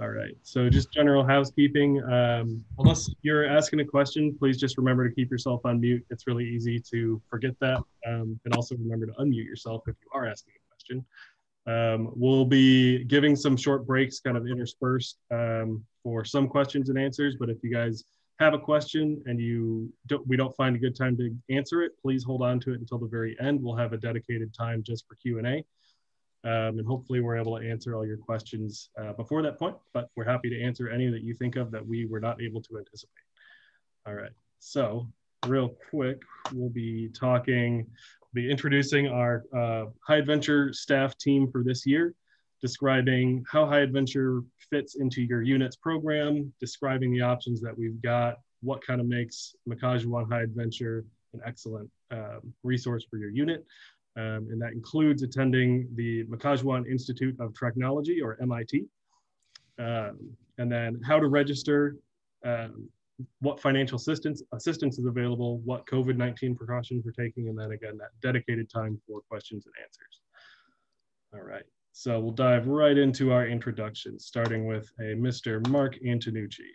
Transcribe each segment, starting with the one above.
All right. So just general housekeeping. Um, unless you're asking a question, please just remember to keep yourself on mute. It's really easy to forget that. Um, and also remember to unmute yourself if you are asking a question. Um, we'll be giving some short breaks kind of interspersed um, for some questions and answers. But if you guys have a question and you don't, we don't find a good time to answer it, please hold on to it until the very end. We'll have a dedicated time just for Q&A. Um, and hopefully we're able to answer all your questions uh, before that point, but we're happy to answer any that you think of that we were not able to anticipate. All right, so real quick, we'll be talking, be introducing our uh, High Adventure staff team for this year, describing how High Adventure fits into your unit's program, describing the options that we've got, what kind of makes Ma-Ka-Ja-Wan High Adventure an excellent um, resource for your unit, um, and that includes attending the Ma-Ka-Ja-Wan Institute of Technology, or MIT, um, and then how to register, um, what financial assistance assistance is available, what COVID-19 precautions we're taking, and then again, that dedicated time for questions and answers. All right, so we'll dive right into our introduction, starting with a Mr. Mark Antonucci.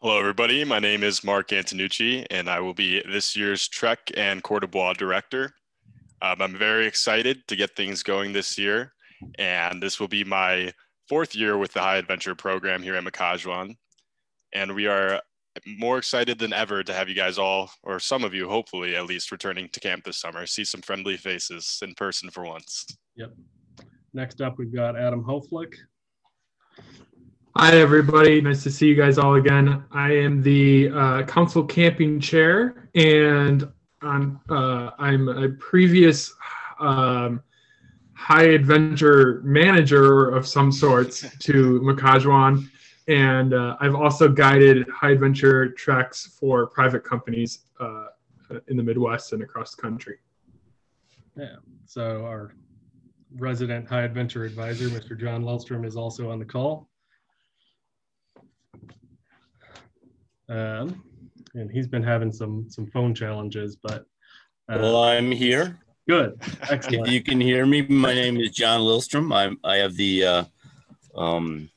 Hello, everybody. My name is Mark Antonucci, and I will be this year's Trek and Coeur de Bois Director. Um, I'm very excited to get things going this year, and this will be my fourth year with the High Adventure program here at Ma-Ka-Ja-Wan. And we are more excited than ever to have you guys all, or some of you, hopefully at least, returning to camp this summer. See some friendly faces in person for once. Yep. Next up, we've got Adam Hoflick. Hi, everybody. Nice to see you guys all again. I am the uh, council camping chair, and I'm uh, I'm a previous um, high adventure manager of some sorts to Ma-Ka-Ja-Wan, and uh, I've also guided high adventure treks for private companies uh, in the Midwest and across the country. Yeah. So our resident high adventure advisor, Mr. John Lellstrom, is also on the call. Um, and he's been having some some phone challenges, but uh, well, I'm here. Good, excellent. if you can hear me, my name is John Lillstrom. I'm I have the uh, um,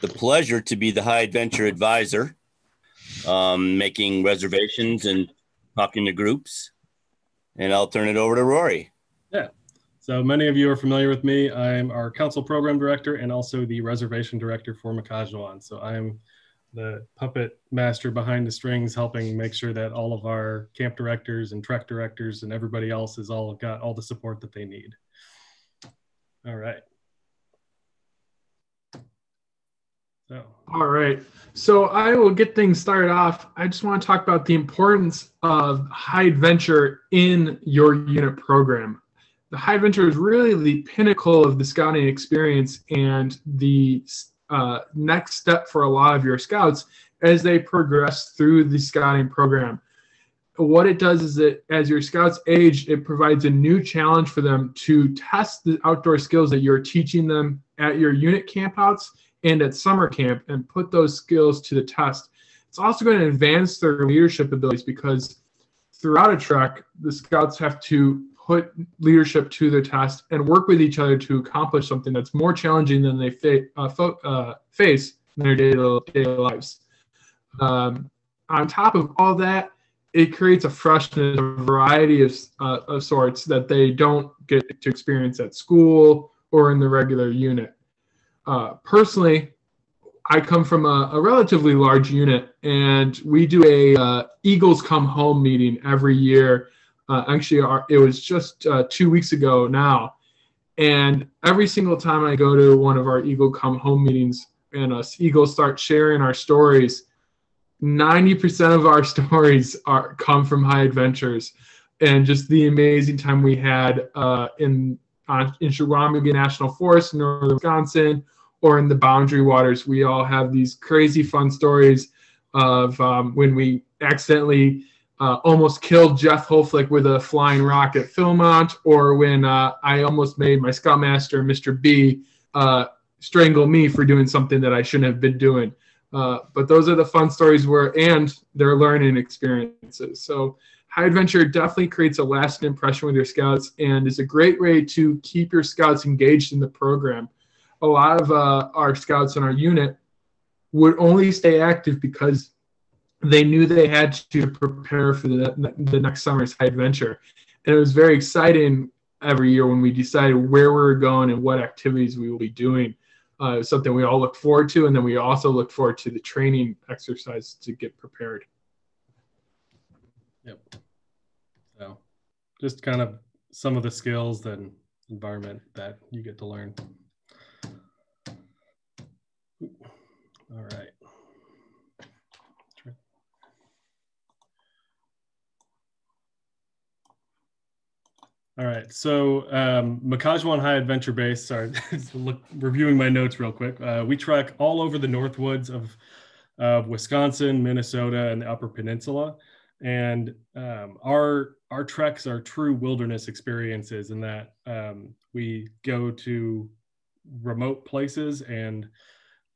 the pleasure to be the high adventure advisor, um, making reservations and talking to groups. And I'll turn it over to Rory. Yeah. So many of you are familiar with me. I'm our council program director and also the reservation director for Ma-Ka-Ja-Wan. So I'm the puppet master behind the strings helping make sure that all of our camp directors and trek directors and everybody else has all got all the support that they need. All right. So. All right. So I will get things started off. I just want to talk about the importance of high adventure in your unit program. The high adventure is really the pinnacle of the scouting experience and the uh, next step for a lot of your scouts as they progress through the scouting program. What it does is that as your scouts age, it provides a new challenge for them to test the outdoor skills that you're teaching them at your unit campouts and at summer camp and put those skills to the test. It's also going to advance their leadership abilities because throughout a trek, the scouts have to put leadership to the test and work with each other to accomplish something that's more challenging than they fa- uh, fo- uh, face in their daily lives. Um, on top of all that, it creates a freshness, a variety of, uh, of sorts that they don't get to experience at school or in the regular unit. Uh, personally, I come from a, a, relatively large unit, and we do a uh, Eagles Come Home meeting every year uh, actually, our, it was just uh, two weeks ago now. And every single time I go to one of our Eagle Come Home meetings and us Eagles start sharing our stories, 90% of our stories are come from high adventures and just the amazing time we had uh, in uh, in Chequamegon National Forest, in northern Wisconsin, or in the Boundary Waters. We all have these crazy fun stories of um, when we accidentally uh, almost killed Jeff Hoflick with a flying rock at Philmont, or when uh, I almost made my scoutmaster, Mr. B, uh, strangle me for doing something that I shouldn't have been doing. Uh, but those are the fun stories where, and their learning experiences. So High Adventure definitely creates a lasting impression with your scouts and is a great way to keep your scouts engaged in the program. a lot of uh, our scouts in our unit would only stay active because they knew they had to prepare for the, the next summer's high adventure. And it was very exciting every year when we decided where we were going and what activities we will be doing. Uh, something we all look forward to, and then we also look forward to the training exercise to get prepared. Yep. So, just kind of some of the skills and environment that you get to learn. All right. All right, so um, High Adventure Base. Sorry, look, reviewing my notes real quick. Uh, we trek all over the Northwoods of, of Wisconsin, Minnesota, and the Upper Peninsula, and um, our our treks are true wilderness experiences in that um, we go to remote places and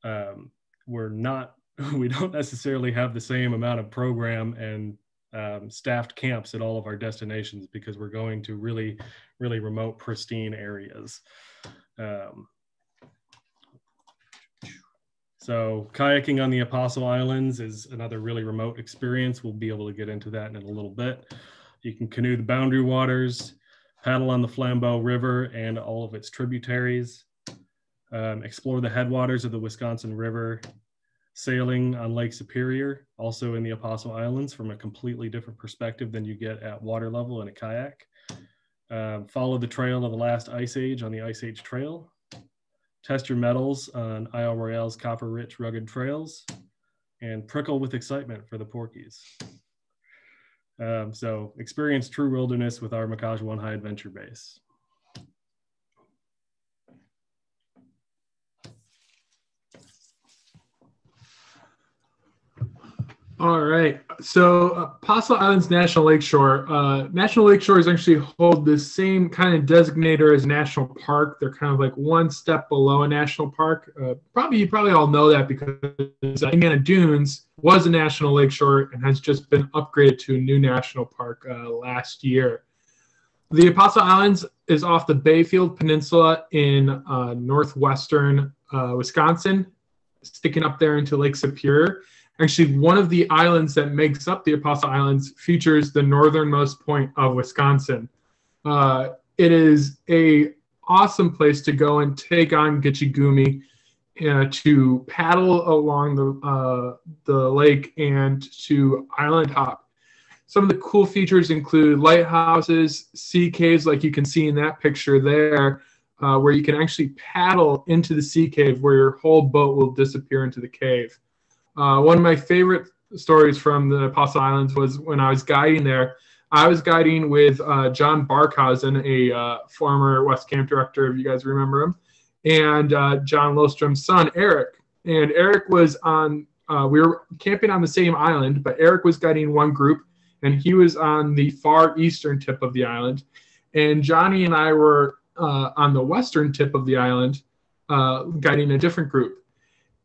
um, we're not we don't necessarily have the same amount of program and um, staffed camps at all of our destinations because we're going to really really remote pristine areas. Um, so kayaking on the apostle islands is another really remote experience. We'll be able to get into that in a little bit. You can canoe the boundary waters paddle on the flambeau river and all of its tributaries um, explore the headwaters of the wisconsin river sailing on Lake Superior, also in the Apostle Islands, from a completely different perspective than you get at water level in a kayak. Um, follow the trail of the last ice age on the Ice Age Trail. Test your metals on Isle Royale's copper rich rugged trails and prickle with excitement for the Porkies. Um, so experience true wilderness with our Ma-Ka-Ja-Wan High Adventure Base. All right. So Apostle Islands National Lakeshore. Uh, National Lakeshores actually hold the same kind of designator as national park. They're kind of like one step below a national park. Uh, probably you probably all know that because Indiana Dunes was a national lakeshore and has just been upgraded to a new national park uh, last year. The Apostle Islands is off the Bayfield Peninsula in uh, northwestern uh, Wisconsin, sticking up there into Lake Superior Actually, one of the islands that makes up the Apostle Islands features the northernmost point of Wisconsin. Uh, it is a awesome place to go and take on Gitche Gumee, uh, to paddle along the uh, the lake and to island hop. Some of the cool features include lighthouses, sea caves, like you can see in that picture there, uh, where you can actually paddle into the sea cave where your whole boat will disappear into the cave. Uh, one of my favorite stories from the Apostle Islands was when I was guiding there. I was guiding with uh, John Barkhausen, a uh, former West Camp director, if you guys remember him, and uh, John Lilstrom's son, Eric. And Eric was on, uh, we were camping on the same island, but Eric was guiding one group, and he was on the far eastern tip of the island. And Johnny and I were uh, on the western tip of the island, guiding a different group.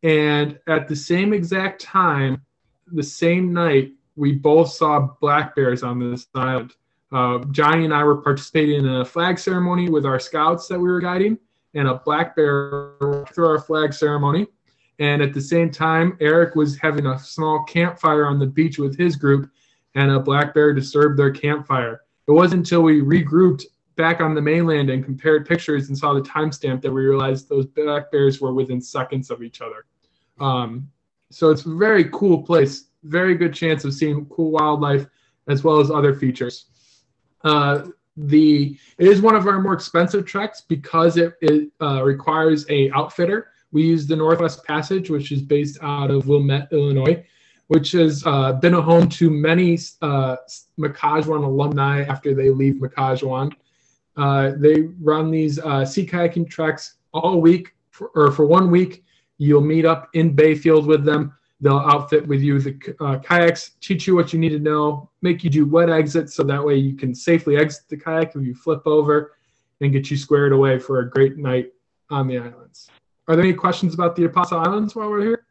And at the same exact time, the same night, we both saw black bears on this island. Uh, Johnny and I were participating in a flag ceremony with our scouts that we were guiding, and a black bear through our flag ceremony. And at the same time, Eric was having a small campfire on the beach with his group, and a black bear disturbed their campfire. It wasn't until we regrouped back on the mainland and compared pictures and saw the timestamp that we realized those black bears were within seconds of each other. Um, so it's a very cool place. Very good chance of seeing cool wildlife as well as other features. Uh, the it is one of our more expensive treks because it, it uh, requires a outfitter. We use the Northwest Passage, which is based out of Wilmette, Illinois, which has uh, been a home to many uh, alumni after they leave Ma-Ka-Ja-Wan. Uh, they run these uh, sea kayaking treks all week, for, or for one week, You'll meet up in Bayfield with them. They'll outfit with you the uh, kayaks, teach you what you need to know, make you do wet exits so that way you can safely exit the kayak if you flip over and get you squared away for a great night on the islands. Are there any questions about the Apostle Islands while we're here?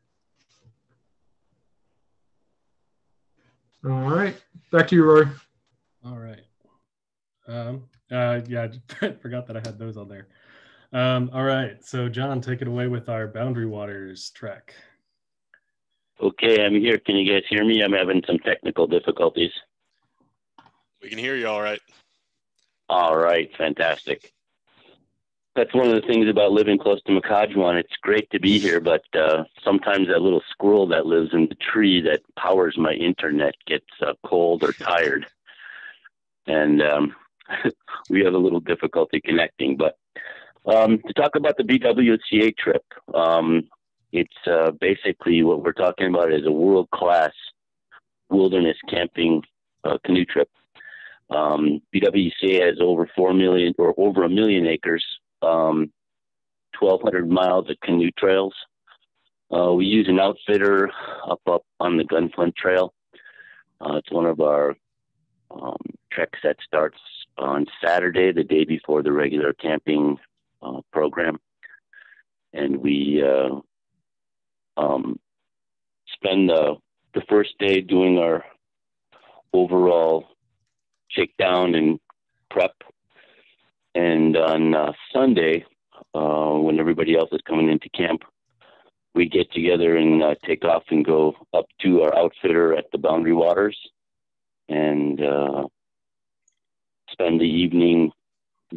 All right, back to you, Rory. All right. Um, uh, yeah, I forgot that I had those on there. Um, all right, so John, take it away with our Boundary Waters trek. Okay, I'm here. Can you guys hear me? I'm having some technical difficulties. We can hear you all right. All right, fantastic. That's one of the things about living close to Ma-Ka-Ja-Wan. It's great to be here, but uh, sometimes that little squirrel that lives in the tree that powers my internet gets uh, cold or tired. And um, we have a little difficulty connecting. But um, to talk about the BWCA trip, um, it's uh, basically what we're talking about is a world class wilderness camping uh, canoe trip. Um, BWCA has over four million or over a million acres, um, 1,200 miles of canoe trails. Uh, we use an outfitter up up on the Gunflint Trail. Uh, it's one of our um, treks that starts on Saturday, the day before the regular camping uh, program, and we uh, um, spend the the first day doing our overall shakedown and prep, and on uh, Sunday, uh, when everybody else is coming into camp, we get together and uh, take off and go up to our outfitter at the Boundary Waters, and uh, spend the evening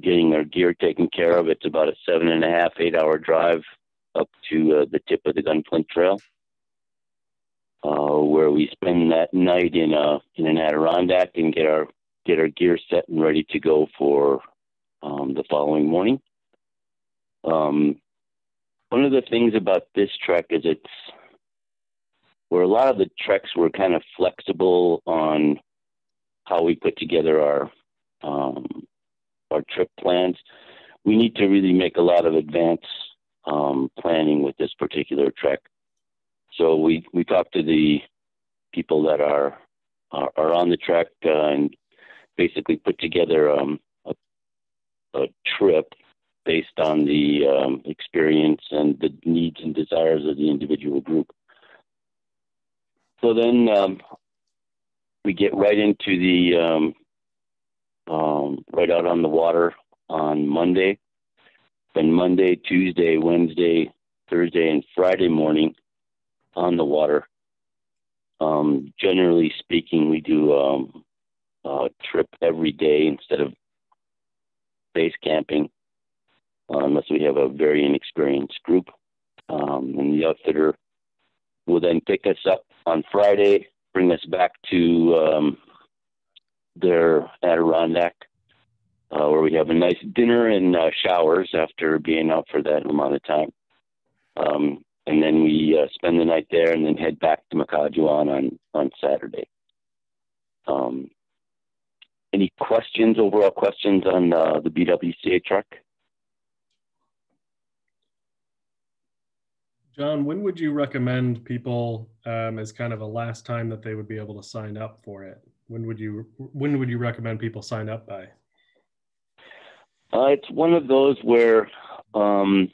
getting our gear taken care of. It's about a seven and a half, eight hour drive up to uh, the tip of the Gunflint Trail, uh, where we spend that night in a in an Adirondack and get our get our gear set and ready to go for um, the following morning. Um, one of the things about this trek is it's where a lot of the treks were kind of flexible on how we put together our um, our trip plans. We need to really make a lot of advance um, planning with this particular trek. So we we talked to the people that are are, are on the trek uh, and basically put together um, a, a, trip based on the um, experience and the needs and desires of the individual group. So then um, we get right into the um, right out on the water on Monday. Then Monday, Tuesday, Wednesday, Thursday, and Friday morning on the water. Um, generally speaking, we do um, a trip every day instead of base camping, uh, unless we have a very inexperienced group. Um, and the outfitter will then pick us up on Friday, bring us back to um, their Adirondack, uh, where we have a nice dinner and uh, showers after being out for that amount of time. Um, and then we uh, spend the night there and then head back to Ma-Ka-Ja-Wan on, on Saturday. Um, any questions, overall questions on uh, the BWCA truck? John, when would you recommend people um, as kind of a last time that they would be able to sign up for it? When would you when would you recommend people sign up by? Uh, it's one of those where um,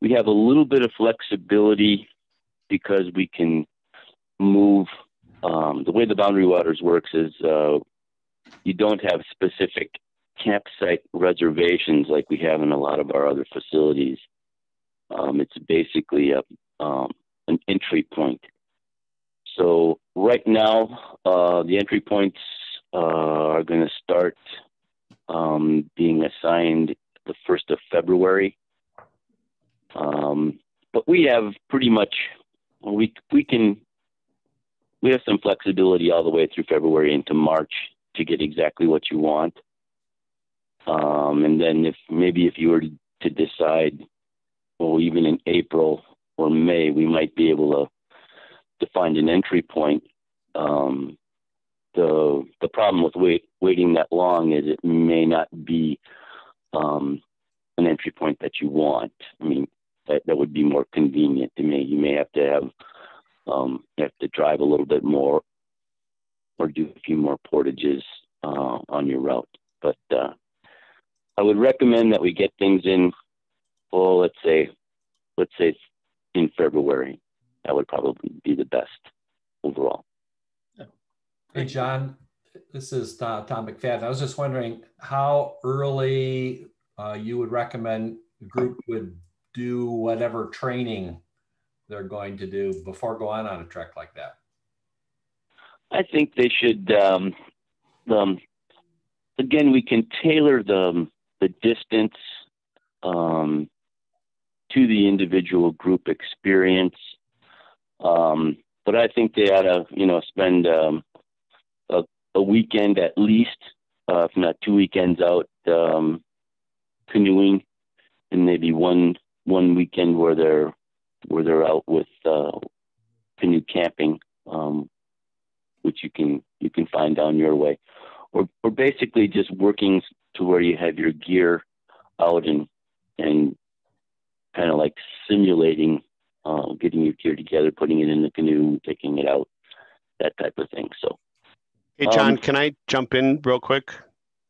we have a little bit of flexibility because we can move. Um, the way the Boundary Waters works is uh, you don't have specific campsite reservations like we have in a lot of our other facilities. Um, it's basically a um, an entry point. So right now, uh, the entry points uh, are going to start um, being assigned the first of February. Um, but we have pretty much we we can we have some flexibility all the way through February into March to get exactly what you want. Um, and then if maybe if you were to decide, well, even in April or May, we might be able to to find an entry point. Um, the the problem with wait, waiting that long is it may not be um, an entry point that you want. I mean, that that would be more convenient to me. You may have to have um, have to drive a little bit more or do a few more portages uh, on your route. But uh, I would recommend that we get things in. Well, let's say, let's say in February that would probably be the best overall. Hey, John, this is Tom, Tom McFadden. I was just wondering how early uh, you would recommend the group would do whatever training they're going to do before going on a trek like that? I think they should. Um, um, again, we can tailor the the distance um, to the individual group experience. Um, but I think they ought to, you know, spend um, a, a, weekend at least, uh, if not two weekends out um, canoeing, and maybe one one weekend where they're where they're out with uh, canoe camping, um, which you can you can find down your way, or or basically just working to where you have your gear out and and kind of like simulating uh, getting your gear together, putting it in the canoe, taking it out, that type of thing. So, hey John, um, can I jump in real quick?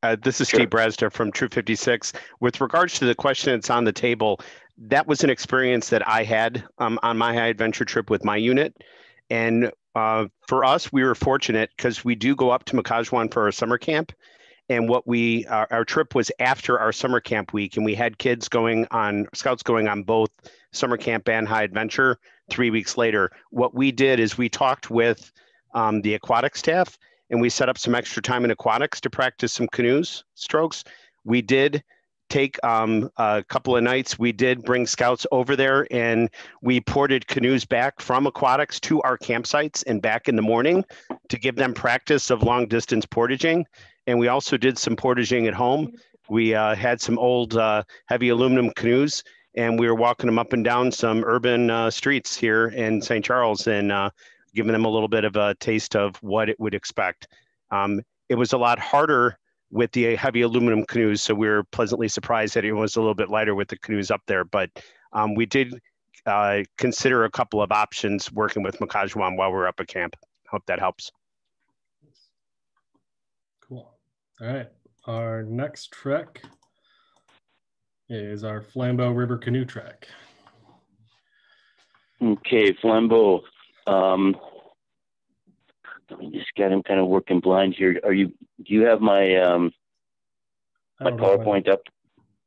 Uh, this is sure. Steve Brazda from True 56. With regards to the question that's on the table, that was an experience that I had um, on my high adventure trip with my unit. And uh, for us, we were fortunate because we do go up to Ma-Ka-Ja-Wan for our summer camp. And what we, our, our, trip was after our summer camp week, and we had kids going on, scouts going on both summer camp and high adventure three weeks later. What we did is we talked with um, the aquatic staff and we set up some extra time in aquatics to practice some canoes strokes. We did take um, a couple of nights. We did bring scouts over there and we ported canoes back from aquatics to our campsites and back in the morning to give them practice of long distance portaging. And we also did some portaging at home. We uh, had some old uh, heavy aluminum canoes and we were walking them up and down some urban uh, streets here in St. Charles and uh, giving them a little bit of a taste of what it would expect. Um, it was a lot harder with the heavy aluminum canoes. So we were pleasantly surprised that it was a little bit lighter with the canoes up there. But um, we did uh, consider a couple of options working with Ma-Ka-Ja-Wan while we are up at camp. Hope that helps. Cool. All right. Our next trek is our Flambeau River Canoe Trek. Okay, Flambeau. Um, let me just get him kind of working blind here. Are you? Do you have my um my PowerPoint up?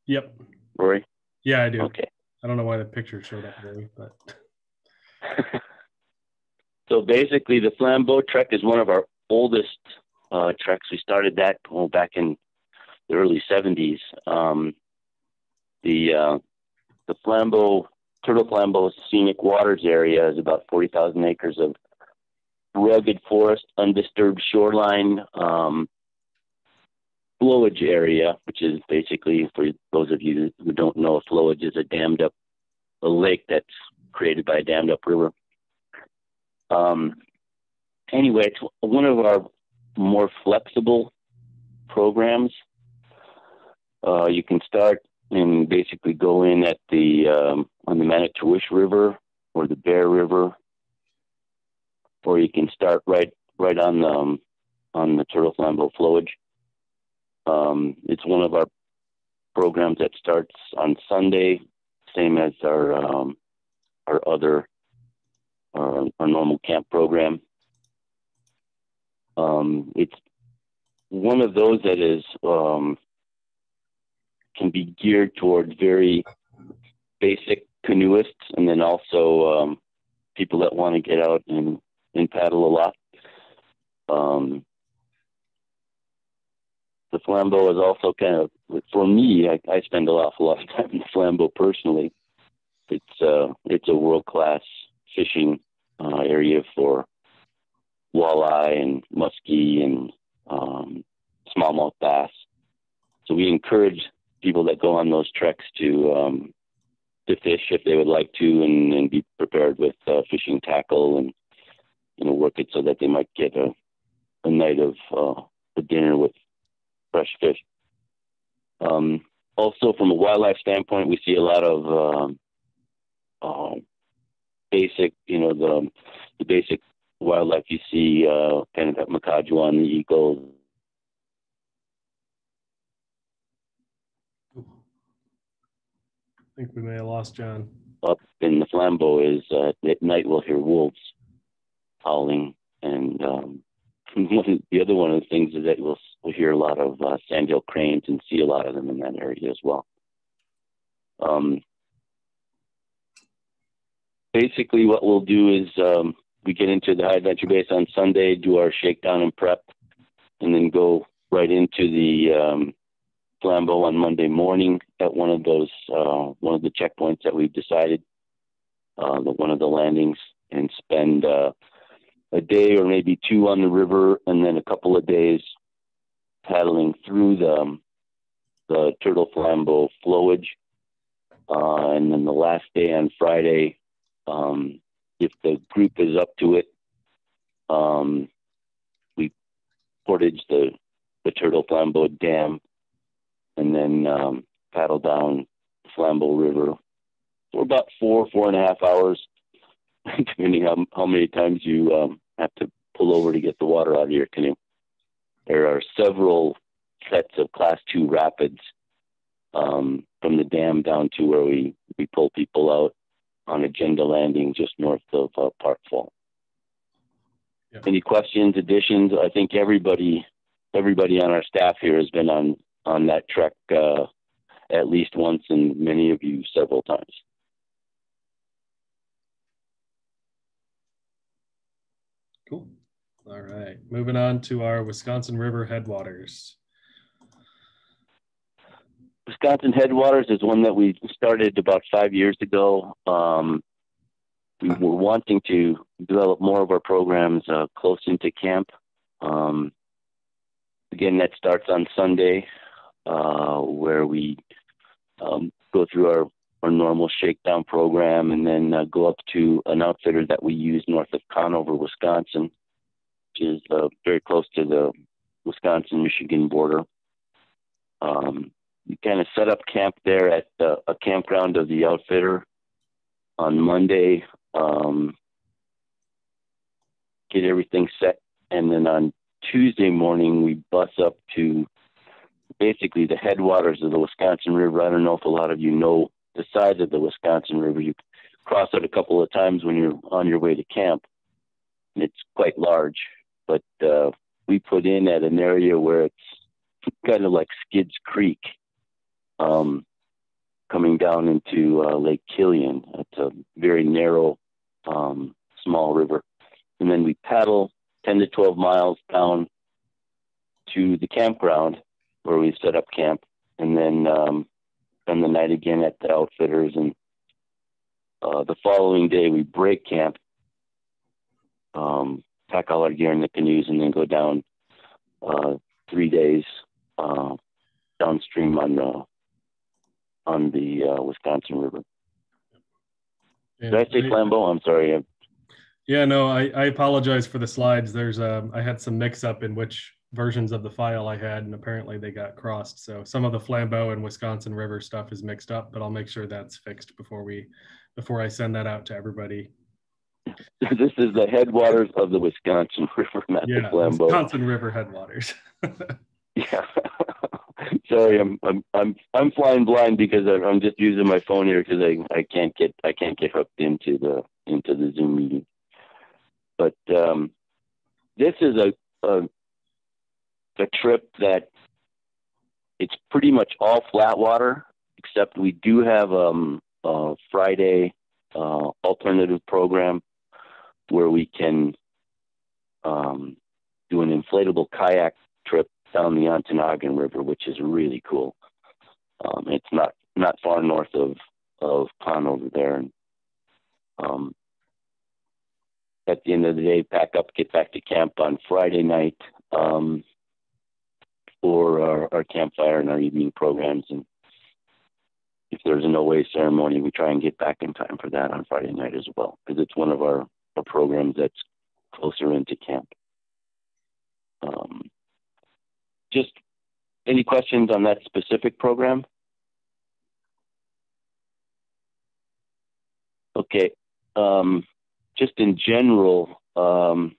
Yep. Rory. Yeah, I do. Okay. I don't know why the picture showed up, Rory, but. so basically, the Flambeau Trek is one of our oldest uh, treks. We started that back in the early '70s. Um, the uh, the Flambeau Turtle Flambeau Scenic Waters area is about 40,000 acres of rugged forest, undisturbed shoreline, um, flowage area, which is basically for those of you who don't know, flowage is a dammed up a lake that's created by a dammed up river. Um, anyway, it's one of our more flexible programs. Uh, you can start and basically go in at the um, on the Manitowish River or the Bear River or you can start right right on the um, on the turtle flambeau flowage. Um, it's one of our programs that starts on Sunday, same as our um, our other our, our, normal camp program. Um, it's one of those that is um, can be geared toward very basic canoeists, and then also um, people that want to get out and and paddle a lot. Um, the flambeau is also kind of for me. I, I spend a lot, a lot of time in the flambeau personally. It's uh, it's a world class fishing uh, area for walleye and muskie and um, smallmouth bass. So we encourage people that go on those treks to um, to fish if they would like to, and, and be prepared with uh, fishing tackle and you know, work it so that they might get a, a night of uh, a dinner with fresh fish. Um, also, from a wildlife standpoint, we see a lot of um, uh, basic, you know, the the basic wildlife you see, uh, kind of at Ma-Ka-Ja-Wan, the eagles. I think we may have lost John. Up in the Flambeau is uh, at night we'll hear wolves howling. And um, the other one of the things is that we'll, we'll hear a lot of uh, sandhill cranes and see a lot of them in that area as well. Um, basically, what we'll do is um, we get into the high adventure base on Sunday, do our shakedown and prep, and then go right into the um, Flambeau on Monday morning at one of those uh, one of the checkpoints that we've decided, uh, the, one of the landings, and spend uh, a day or maybe two on the river, and then a couple of days paddling through the um, the Turtle Flambeau flowage, uh, and then the last day on Friday, um, if the group is up to it, um, we portage the the Turtle Flambeau Dam, and then um, paddle down Flambeau River for about four four and a half hours, depending on how many times you um, have to pull over to get the water out of your canoe. There are several sets of class two rapids um, from the dam down to where we, we pull people out on Agenda Landing just north of uh, Park Fall. Yep. Any questions, additions? I think everybody everybody on our staff here has been on on that trek uh, at least once, and many of you several times. Cool. All right, moving on to our Wisconsin River headwaters. Wisconsin Headwaters is one that we started about five years ago. Um, we were wanting to develop more of our programs uh, close into camp. Um, again, that starts on Sunday, uh, where we um, go through our, our normal shakedown program and then uh, go up to an outfitter that we use north of Conover, Wisconsin, which is uh, very close to the Wisconsin Michigan border. Um, kind of set up camp there at uh, a campground of the outfitter on Monday, um, get everything set, and then on Tuesday morning we bus up to basically the headwaters of the Wisconsin River. I don't know if a lot of you know the size of the Wisconsin River. You cross it a couple of times when you're on your way to camp. And it's quite large, but uh, we put in at an area where it's kind of like Skids Creek um, coming down into uh, Lake Killian. It's a very narrow, um, small river. And then we paddle 10 to 12 miles down to the campground where we set up camp and then um, spend the night again at the outfitters. And uh, the following day, we break camp, um, pack all our gear in the canoes, and then go down uh, three days uh, downstream on the on the uh, Wisconsin River. Did I say Flambeau? I'm sorry. Yeah, no, I, I apologize for the slides. There's um, I had some mix up in which versions of the file I had, and apparently they got crossed. So some of the Flambeau and Wisconsin River stuff is mixed up, but I'll make sure that's fixed before we before I send that out to everybody. this is the headwaters of the Wisconsin River, not yeah, the Flambeau. Wisconsin River headwaters. yeah. Sorry, I'm I'm I'm I'm flying blind because I'm just using my phone here because I, I can't get I can't get hooked into the into the Zoom meeting. But um, this is a, a a trip that it's pretty much all flat water, except we do have um, a Friday uh, alternative program where we can um, do an inflatable kayak trip down the Ontonagon River, which is really cool. Um, it's not not far north of of Pond over there, and um, at the end of the day, pack up, get back to camp on Friday night um, for our, our campfire and our evening programs. And if there's a no way ceremony, we try and get back in time for that on Friday night as well, because it's one of our, our programs that's closer into camp. Um, just any questions on that specific program? Okay. Um, just in general, um,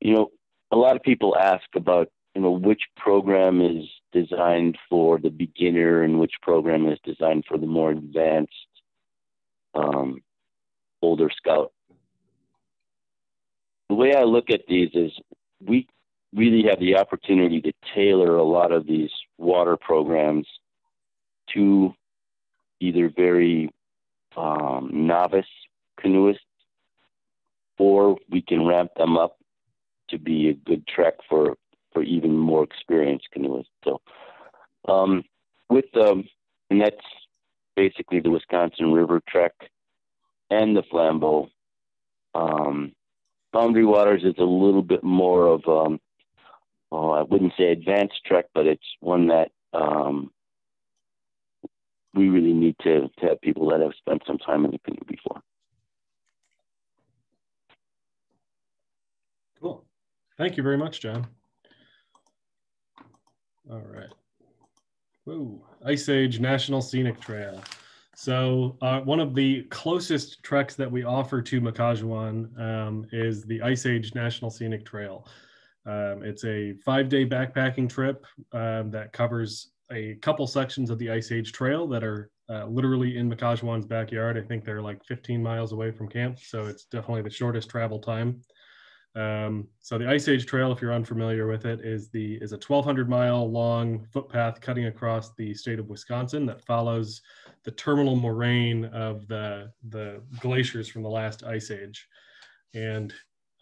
you know, a lot of people ask about, you know, which program is designed for the beginner and which program is designed for the more advanced um, older scout. The way I look at these is we really have the opportunity to tailor a lot of these water programs to either very um, novice canoeists or we can ramp them up to be a good trek for for even more experienced canoeists. So, um, with um, and that's basically the Wisconsin River Trek and the Flambeau. Um, Boundary Waters is a little bit more of um, oh, I wouldn't say advanced trek, but it's one that um, we really need to, to have people that have spent some time in the canoe before. Cool. Thank you very much, John. All right. Whoa, Ice Age National Scenic Trail. So uh, one of the closest treks that we offer to Ma-Ka-Ja-Wan um, is the Ice Age National Scenic Trail. Um, it's a five-day backpacking trip um, that covers a couple sections of the Ice Age Trail that are uh, literally in Ma-Ka-Ja-Wan's backyard. I think they're like 15 miles away from camp, so it's definitely the shortest travel time. Um, so the Ice Age Trail, if you're unfamiliar with it, is the is a 1,200 mile long footpath cutting across the state of Wisconsin that follows the terminal moraine of the the glaciers from the last ice age. And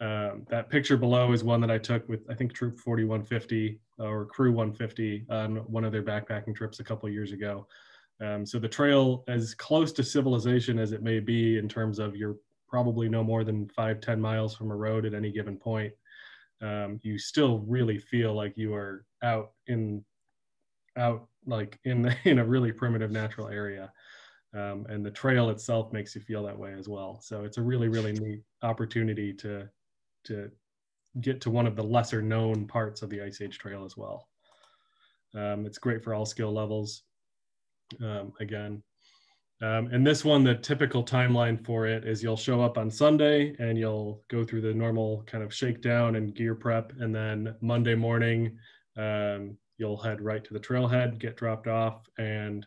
um, that picture below is one that I took with I think Troop 4150 or Crew 150 on one of their backpacking trips a couple years ago. Um, so the trail, as close to civilization as it may be in terms of you're probably no more than five ten miles from a road at any given point, um, you still really feel like you are out in, out like in the, in a really primitive natural area. Um, and the trail itself makes you feel that way as well. So it's a really, really neat opportunity to, to get to one of the lesser known parts of the Ice Age Trail as well. Um, it's great for all skill levels. Um, again, um, and this one, the typical timeline for it is you'll show up on Sunday and you'll go through the normal kind of shakedown and gear prep. And then Monday morning, um, you'll head right to the trailhead, get dropped off, and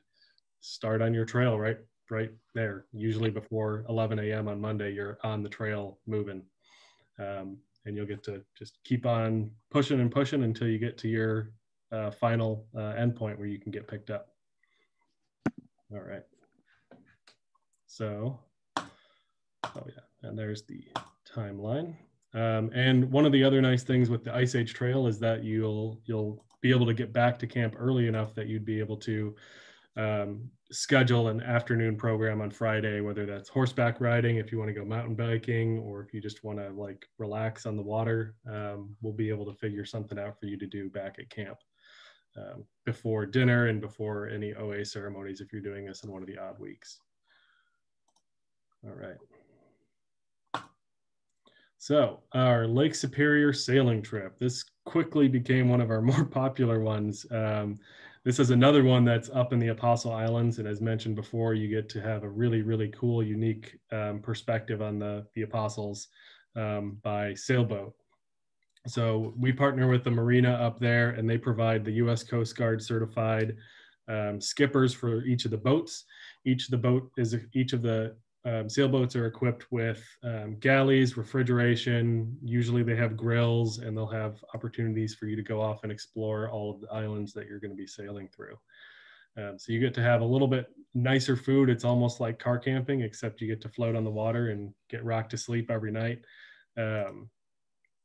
start on your trail right right there. Usually before 11 a.m. on Monday, you're on the trail moving. Um, and you'll get to just keep on pushing and pushing until you get to your uh, final uh, endpoint where you can get picked up. All right. So, oh yeah, and there's the timeline. Um, and one of the other nice things with the Ice Age Trail is that you'll you'll be able to get back to camp early enough that you'd be able to um, schedule an afternoon program on Friday, whether that's horseback riding, if you want to go mountain biking, or if you just want to like relax on the water, um, we'll be able to figure something out for you to do back at camp um, before dinner and before any OA ceremonies if you're doing this in one of the odd weeks. All right. So our Lake Superior sailing trip. This quickly became one of our more popular ones. Um, this is another one that's up in the Apostle Islands. And as mentioned before, you get to have a really, really cool, unique um, perspective on the, the Apostles um, by sailboat. So we partner with the marina up there and they provide the US Coast Guard certified um, skippers for each of the boats. Each of the boat is each of the um, sailboats are equipped with um, galleys, refrigeration. Usually they have grills and they'll have opportunities for you to go off and explore all of the islands that you're going to be sailing through. Um, so you get to have a little bit nicer food. It's almost like car camping, except you get to float on the water and get rocked to sleep every night. Um,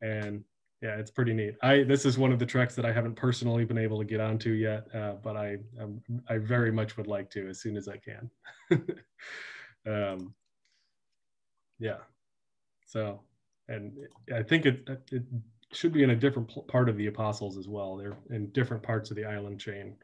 and yeah, it's pretty neat. I this is one of the treks that I haven't personally been able to get onto yet, uh, but I I'm, I very much would like to as soon as I can. Um, yeah. So, and I think it, it should be in a different part of the apostles as well. They're in different parts of the island chain.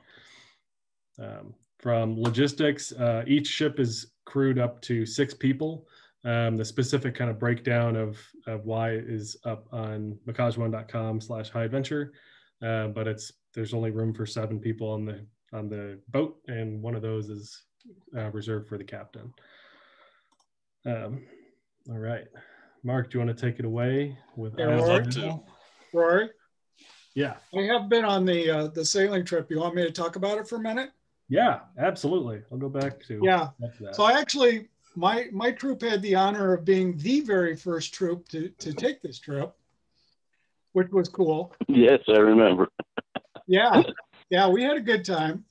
Um, from logistics, uh, each ship is crewed up to six people. Um, the specific kind of breakdown of, of why is up on makajuan.com slash high adventure. Uh, but it's there's only room for seven people on the on the boat, and one of those is uh, reserved for the captain. Um, all right. Mark, do you want to take it away with yeah, Rory? Rory? Yeah. I have been on the uh, the sailing trip. You want me to talk about it for a minute? Yeah, absolutely. I'll go back to Yeah. So I actually my my troop had the honor of being the very first troop to to take this trip, which was cool. Yes, I remember. yeah. Yeah, we had a good time.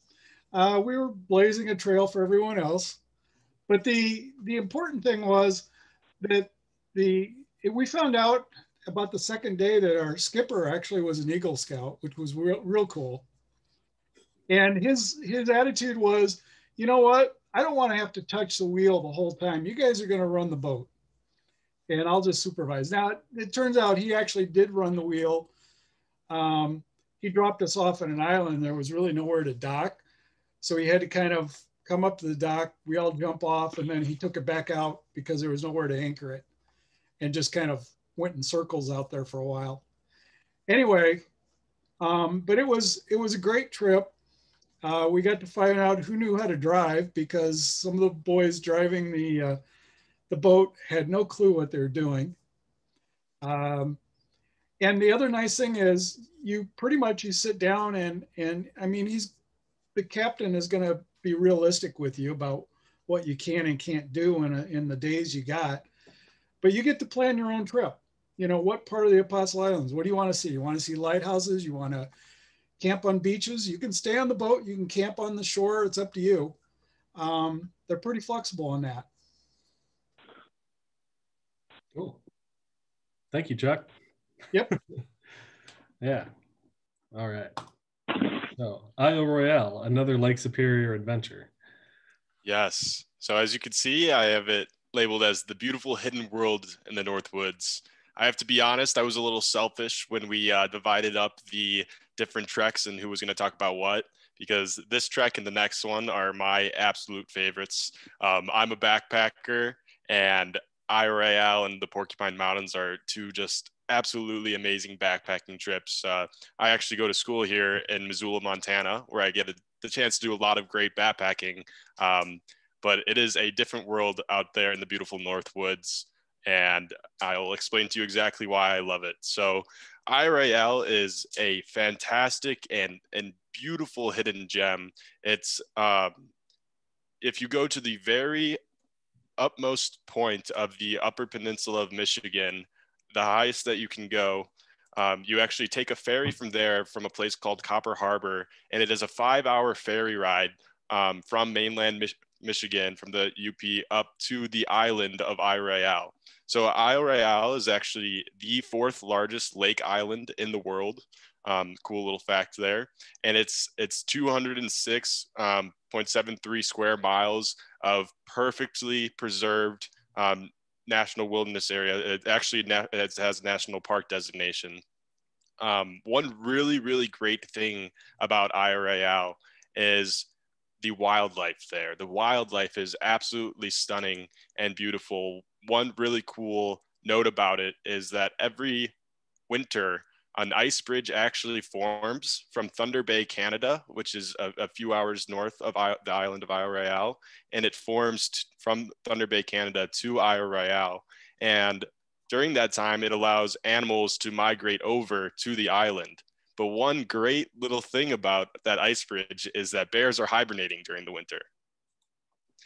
Uh, we were blazing a trail for everyone else. But the the important thing was that the we found out about the second day that our skipper actually was an Eagle Scout, which was real, real cool. And his his attitude was, you know what? I don't want to have to touch the wheel the whole time. You guys are going to run the boat, and I'll just supervise. Now it, it turns out he actually did run the wheel. Um, he dropped us off at an island. There was really nowhere to dock, so he had to kind of come up to the dock. We all jump off, and then he took it back out because there was nowhere to anchor it, and just kind of went in circles out there for a while. Anyway, um, but it was it was a great trip. Uh, we got to find out who knew how to drive because some of the boys driving the uh, the boat had no clue what they were doing. Um, and the other nice thing is you pretty much you sit down and and I mean he's the captain is going to be realistic with you about what you can and can't do in a, in the days you got, but you get to plan your own trip. You know what part of the Apostle Islands? What do you want to see? You want to see lighthouses? You want to camp on beaches. You can stay on the boat. You can camp on the shore. It's up to you. Um, they're pretty flexible on that. Cool. Thank you, Chuck. Yep. yeah. All right. So, Isle Royale, another Lake Superior adventure. Yes. So, as you can see, I have it labeled as the beautiful hidden world in the North Woods. I have to be honest, I was a little selfish when we uh, divided up the different treks and who was going to talk about what because this trek and the next one are my absolute favorites. Um, I'm a backpacker, and Isle Royale and the Porcupine Mountains are two just absolutely amazing backpacking trips. Uh, I actually go to school here in Missoula, Montana, where I get a, the chance to do a lot of great backpacking. Um, but it is a different world out there in the beautiful North Woods and I will explain to you exactly why I love it. So, Royale is a fantastic and and beautiful hidden gem. It's um, if you go to the very utmost point of the Upper Peninsula of Michigan, the highest that you can go. Um, you actually take a ferry from there from a place called Copper Harbor, and it is a five-hour ferry ride um, from mainland Mich- Michigan, from the UP up to the island of Isle Royale. So Isle Royale is actually the fourth largest lake island in the world. Um, cool little fact there, and it's it's 206.73 um, square miles of perfectly preserved um, national wilderness area. It actually na- it has national park designation. Um, one really really great thing about Royale is the wildlife there. The wildlife is absolutely stunning and beautiful one really cool note about it is that every winter, an ice bridge actually forms from Thunder Bay, Canada, which is a, a few hours north of I, the island of Isle Royale, and it forms t- from Thunder Bay, Canada to Isle Royale. And during that time, it allows animals to migrate over to the island. But one great little thing about that ice bridge is that bears are hibernating during the winter.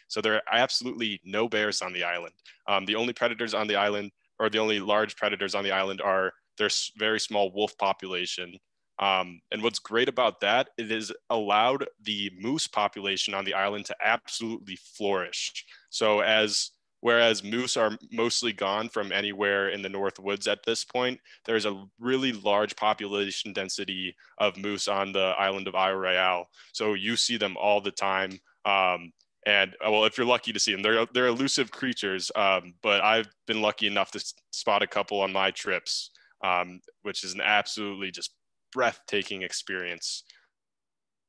So there are absolutely no bears on the island. Um, the only predators on the island, or the only large predators on the island, are their very small wolf population. Um, and what's great about that, it has allowed the moose population on the island to absolutely flourish. So as whereas moose are mostly gone from anywhere in the north woods at this point there's a really large population density of moose on the island of Isle Royale so you see them all the time um, and uh, well, if you're lucky to see them, they're they're elusive creatures. Um, but I've been lucky enough to spot a couple on my trips, um, which is an absolutely just breathtaking experience.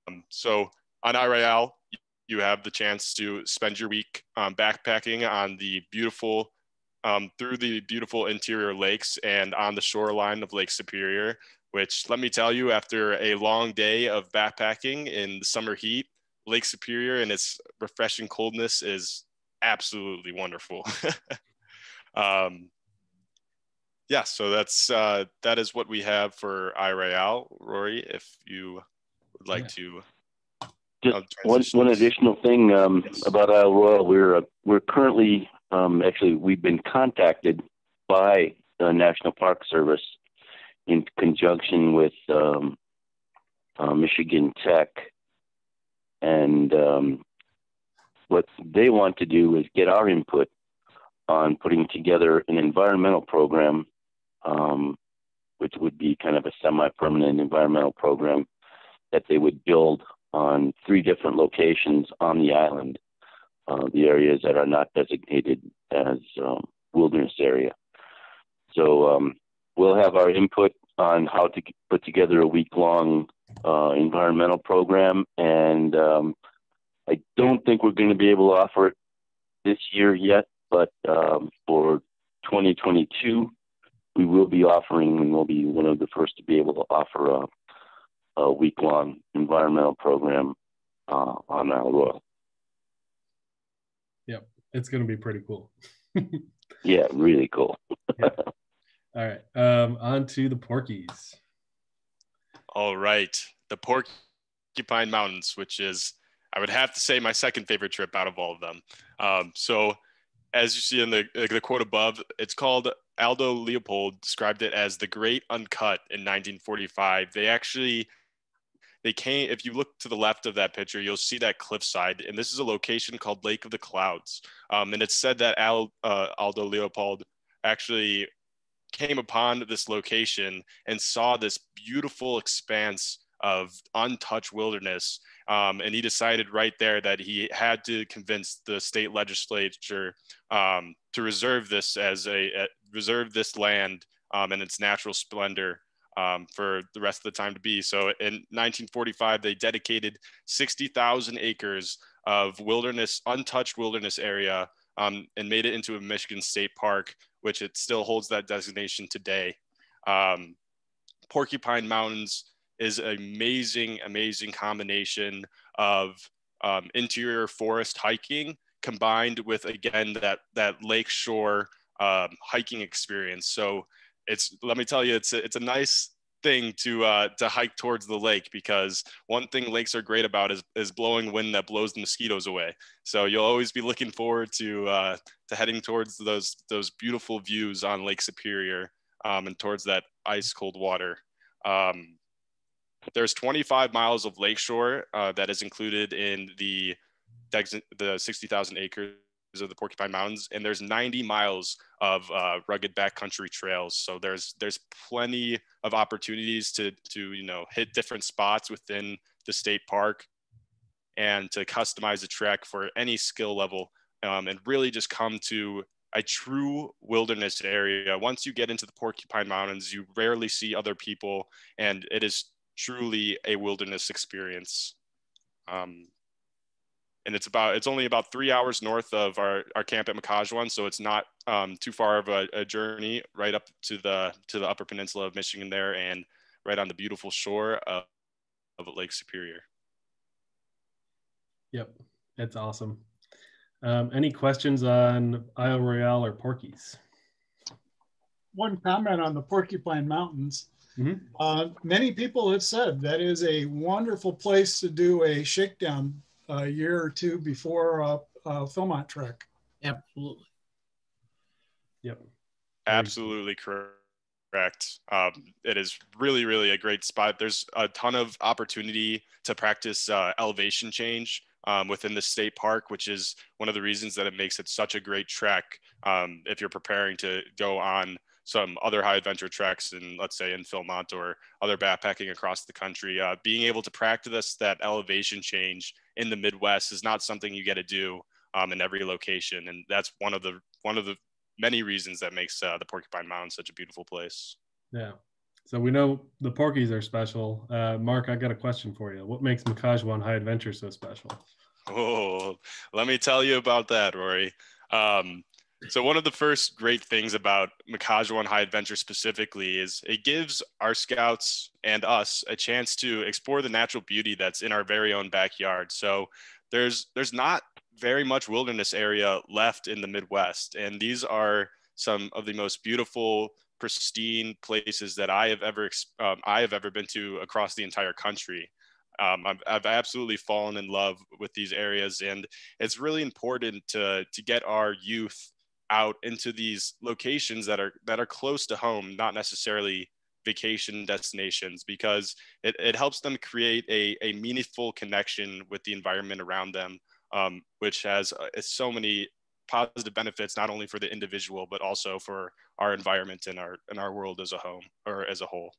Um, so on Royale, you have the chance to spend your week um, backpacking on the beautiful, um, through the beautiful interior lakes and on the shoreline of Lake Superior. Which, let me tell you, after a long day of backpacking in the summer heat, Lake Superior and its refreshing coldness is absolutely wonderful. um, yeah, so that's uh, that is what we have for Isle Royale. Rory, if you would like yeah. to. Just one, one additional thing um, yes. about Isle Royale, we're uh, we're currently um, actually we've been contacted by the National Park Service in conjunction with um, uh, Michigan Tech and um, what they want to do is get our input on putting together an environmental program, um, which would be kind of a semi-permanent environmental program that they would build on three different locations on the island, uh, the areas that are not designated as um, wilderness area. So um, we'll have our input on how to put together a week-long uh, environmental program, and um, I don't think we're going to be able to offer it this year yet, but um, for 2022, we will be offering, and we'll be one of the first to be able to offer a a week long environmental program uh, on Isle Royale. Yep, it's going to be pretty cool. yeah, really cool. yeah. All right, um, on to the Porkies. All right, the Porcupine Mountains, which is, I would have to say, my second favorite trip out of all of them. Um, so, as you see in the, the quote above, it's called Aldo Leopold described it as the Great Uncut in 1945. They actually they came if you look to the left of that picture you'll see that cliffside and this is a location called lake of the clouds um, and it's said that Al, uh, aldo leopold actually came upon this location and saw this beautiful expanse of untouched wilderness um, and he decided right there that he had to convince the state legislature um, to reserve this as a, a reserve this land um, and its natural splendor um, for the rest of the time to be. So in 1945, they dedicated 60,000 acres of wilderness, untouched wilderness area, um, and made it into a Michigan State Park, which it still holds that designation today. Um, Porcupine Mountains is an amazing, amazing combination of um, interior forest hiking combined with again that that lakeshore um, hiking experience. So it's let me tell you, it's a, it's a nice thing to uh, to hike towards the lake because one thing lakes are great about is, is blowing wind that blows the mosquitoes away. So you'll always be looking forward to uh, to heading towards those those beautiful views on Lake Superior um, and towards that ice cold water. Um, there's 25 miles of lakeshore uh, that is included in the the 60,000 acres of the Porcupine Mountains, and there's 90 miles of uh, rugged backcountry trails. So there's there's plenty of opportunities to to you know hit different spots within the state park, and to customize a trek for any skill level, um, and really just come to a true wilderness area. Once you get into the Porcupine Mountains, you rarely see other people, and it is truly a wilderness experience. Um, and it's about it's only about three hours north of our, our camp at Ma-Ka-Ja-Wan, so it's not um, too far of a, a, journey right up to the to the Upper Peninsula of Michigan there, and right on the beautiful shore of, of Lake Superior. Yep, that's awesome. Um, any questions on Isle Royale or Porkies? One comment on the Porcupine Mountains. Mm-hmm. Uh, many people have said that is a wonderful place to do a shakedown a year or two before uh, uh, Philmont Trek. Absolutely. Yep. Absolutely correct. Um, it is really, really a great spot. There's a ton of opportunity to practice uh, elevation change um, within the state park, which is one of the reasons that it makes it such a great trek um, if you're preparing to go on some other high adventure treks and let's say, in Philmont or other backpacking across the country. Uh, being able to practice that elevation change in the Midwest is not something you get to do um, in every location, and that's one of the one of the many reasons that makes uh, the Porcupine Mountain such a beautiful place. Yeah. So we know the Porkies are special. Uh, Mark, I got a question for you. What makes Ma-Ka-Ja-Wan High Adventure so special? Oh, let me tell you about that, Rory. Um, so one of the first great things about Ma-Ka-Ja-Wan High Adventure specifically is it gives our scouts and us a chance to explore the natural beauty that's in our very own backyard. So there's there's not very much wilderness area left in the Midwest, and these are some of the most beautiful, pristine places that I have ever um, I have ever been to across the entire country. Um, I've, I've, absolutely fallen in love with these areas, and it's really important to to get our youth out into these locations that are that are close to home, not necessarily vacation destinations because it, it helps them create a, a meaningful connection with the environment around them, um, which has uh, so many positive benefits not only for the individual but also for our environment and our and our world as a home or as a whole.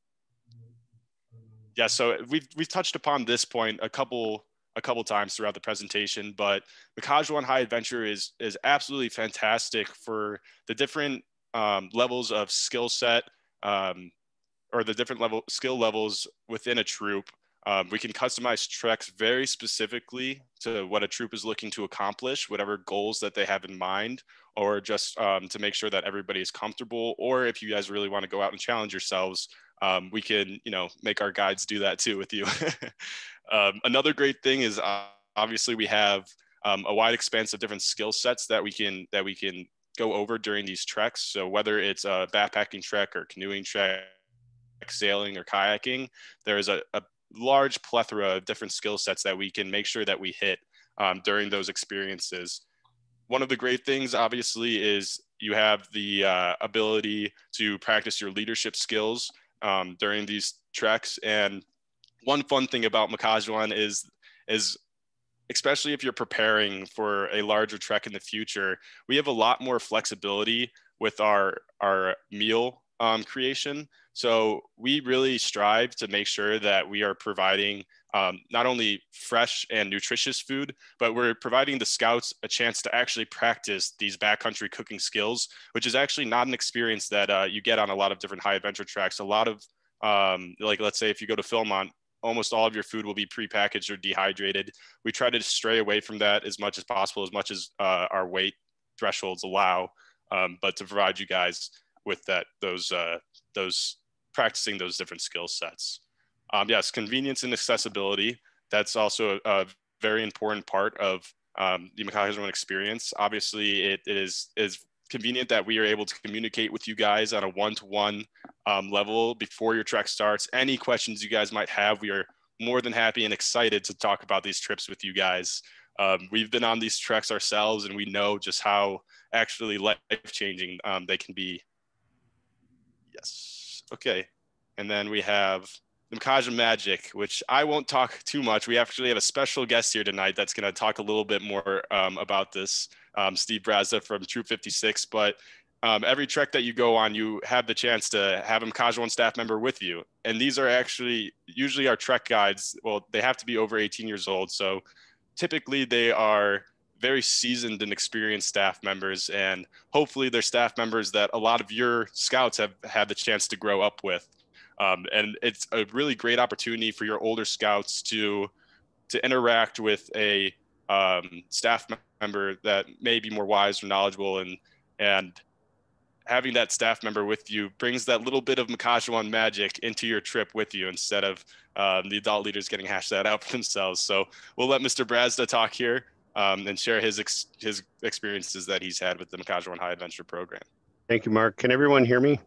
Yeah, so we've we've touched upon this point a couple a couple times throughout the presentation, but the Ma-Ka-Ja-Wan High Adventure is is absolutely fantastic for the different um, levels of skill set um, or the different level skill levels within a troop. Um, we can customize treks very specifically to what a troop is looking to accomplish, whatever goals that they have in mind, or just um, to make sure that everybody is comfortable. Or if you guys really want to go out and challenge yourselves, um, we can, you know, make our guides do that too with you. Um, another great thing is uh, obviously we have um, a wide expanse of different skill sets that we can that we can go over during these treks. So whether it's a backpacking trek or canoeing trek, sailing or kayaking, there is a, a large plethora of different skill sets that we can make sure that we hit um, during those experiences. One of the great things, obviously, is you have the uh, ability to practice your leadership skills um, during these treks. And one fun thing about Ma-Ka-Ja-Wan is is especially if you're preparing for a larger trek in the future, we have a lot more flexibility with our our meal um, creation. So we really strive to make sure that we are providing um, not only fresh and nutritious food, but we're providing the scouts a chance to actually practice these backcountry cooking skills, which is actually not an experience that uh, you get on a lot of different high adventure tracks. A lot of um, like let's say if you go to Philmont, almost all of your food will be prepackaged or dehydrated. We try to stray away from that as much as possible, as much as uh, our weight thresholds allow, um, but to provide you guys with that those uh, those practicing those different skill sets. Um, yes, convenience and accessibility. That's also a, a very important part of um, the Ma-Ka-Ja-Wan experience. Obviously, it, it is is convenient that we are able to communicate with you guys on a one-to-one um, level before your trek starts. Any questions you guys might have, we are more than happy and excited to talk about these trips with you guys. Um, we've been on these treks ourselves and we know just how actually life-changing um, they can be. Yes, okay. And then we have Makaja Magic, which I won't talk too much. We actually have a special guest here tonight that's going to talk a little bit more um, about this um, Steve Brazza from Troop 56. But um, every trek that you go on, you have the chance to have a Ma-Ka-Ja-Wan staff member with you. And these are actually usually our trek guides. Well, they have to be over 18 years old. So typically they are very seasoned and experienced staff members. And hopefully they're staff members that a lot of your scouts have had the chance to grow up with. Um, and it's a really great opportunity for your older scouts to to interact with a um, staff member that may be more wise or knowledgeable and and having that staff member with you brings that little bit of Ma-Ka-Ja-Wan magic into your trip with you instead of um, the adult leaders getting hashed that out for themselves. So we'll let Mr. Brazda talk here um, and share his ex- his experiences that he's had with the Ma-Ka-Ja-Wan High Adventure program. Thank you, Mark. Can everyone hear me?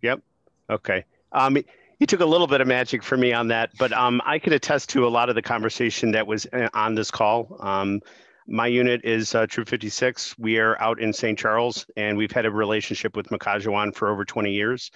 Yep. Okay. Um, he took a little bit of magic for me on that, but um, I could attest to a lot of the conversation that was uh, on this call. Um, my unit is uh, Troop 56. We are out in St. Charles, and we've had a relationship with Ma-Ka-Ja-Wan for over 20 years.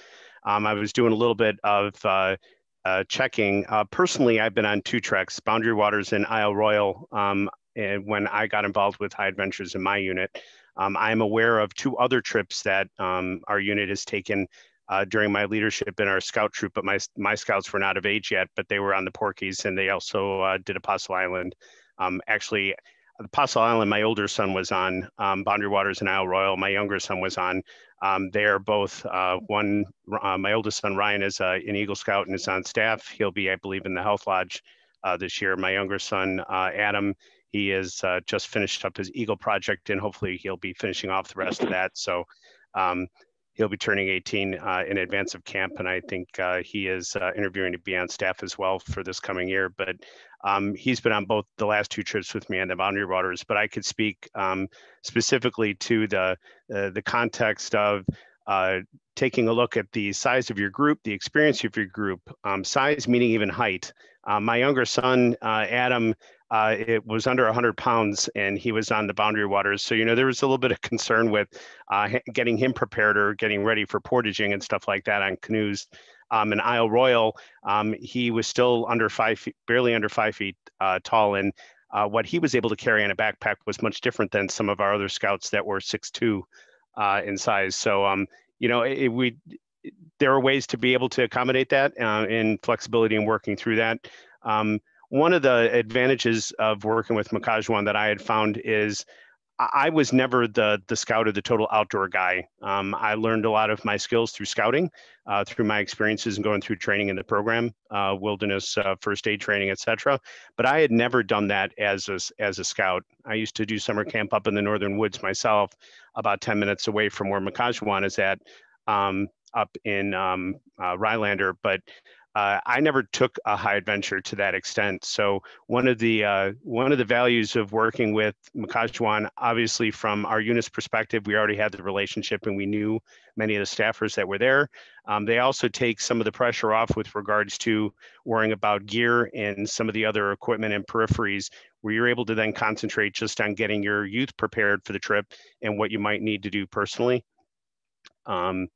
Um, I was doing a little bit of uh, uh, checking. Uh, personally, I've been on two treks, Boundary Waters and Isle Royale, um, and when I got involved with High Adventures in my unit. Um, I'm aware of two other trips that um, our unit has taken uh, during my leadership in our scout troop, but my my scouts were not of age yet, but they were on the Porkies and they also uh, did Apostle Island. Um, actually, Apostle Island, my older son was on um, Boundary Waters and Isle Royale. My younger son was on. Um, they are both uh, one. Uh, my oldest son Ryan is uh, an Eagle Scout and is on staff. He'll be, I believe, in the Health Lodge uh, this year. My younger son Adam, he is just finished up his Eagle project, and hopefully he'll be finishing off the rest of that. So. Um, he'll be turning 18 uh, in advance of camp, and I think uh, he is uh, interviewing to be on staff as well for this coming year. But um, he's been on both the last two trips with me on the Boundary Waters. But I could speak um, specifically to the uh, the context of uh, taking a look at the size of your group, the experience of your group, um, size meaning even height. Uh, my younger son, Adam, uh, it was under 100 pounds and he was on the boundary waters. So, you know, there was a little bit of concern with uh, getting him prepared or getting ready for portaging and stuff like that on canoes. Um, in Isle Royale, um, he was still under five feet, barely under five feet uh, tall. And uh, what he was able to carry in a backpack was much different than some of our other scouts that were 6'2 uh, in size. So, um, you know, it, we there are ways to be able to accommodate that uh, in flexibility and working through that. Um, one of the advantages of working with Ma-Ka-Ja-Wan that I had found is I was never the the scout or the total outdoor guy. Um, I learned a lot of my skills through scouting, uh, through my experiences and going through training in the program, uh, wilderness uh, first aid training, etc. But I had never done that as a, as a scout. I used to do summer camp up in the northern woods myself, about 10 minutes away from where Ma-Ka-Ja-Wan is at, um, up in um, uh, Rhinelander. But uh, I never took a high adventure to that extent. So one of the uh, one of the values of working with Ma-Ka-Ja-Wan, obviously from our unit's perspective, we already had the relationship and we knew many of the staffers that were there. Um, they also take some of the pressure off with regards to worrying about gear and some of the other equipment and peripheries, where you're able to then concentrate just on getting your youth prepared for the trip and what you might need to do personally. Um,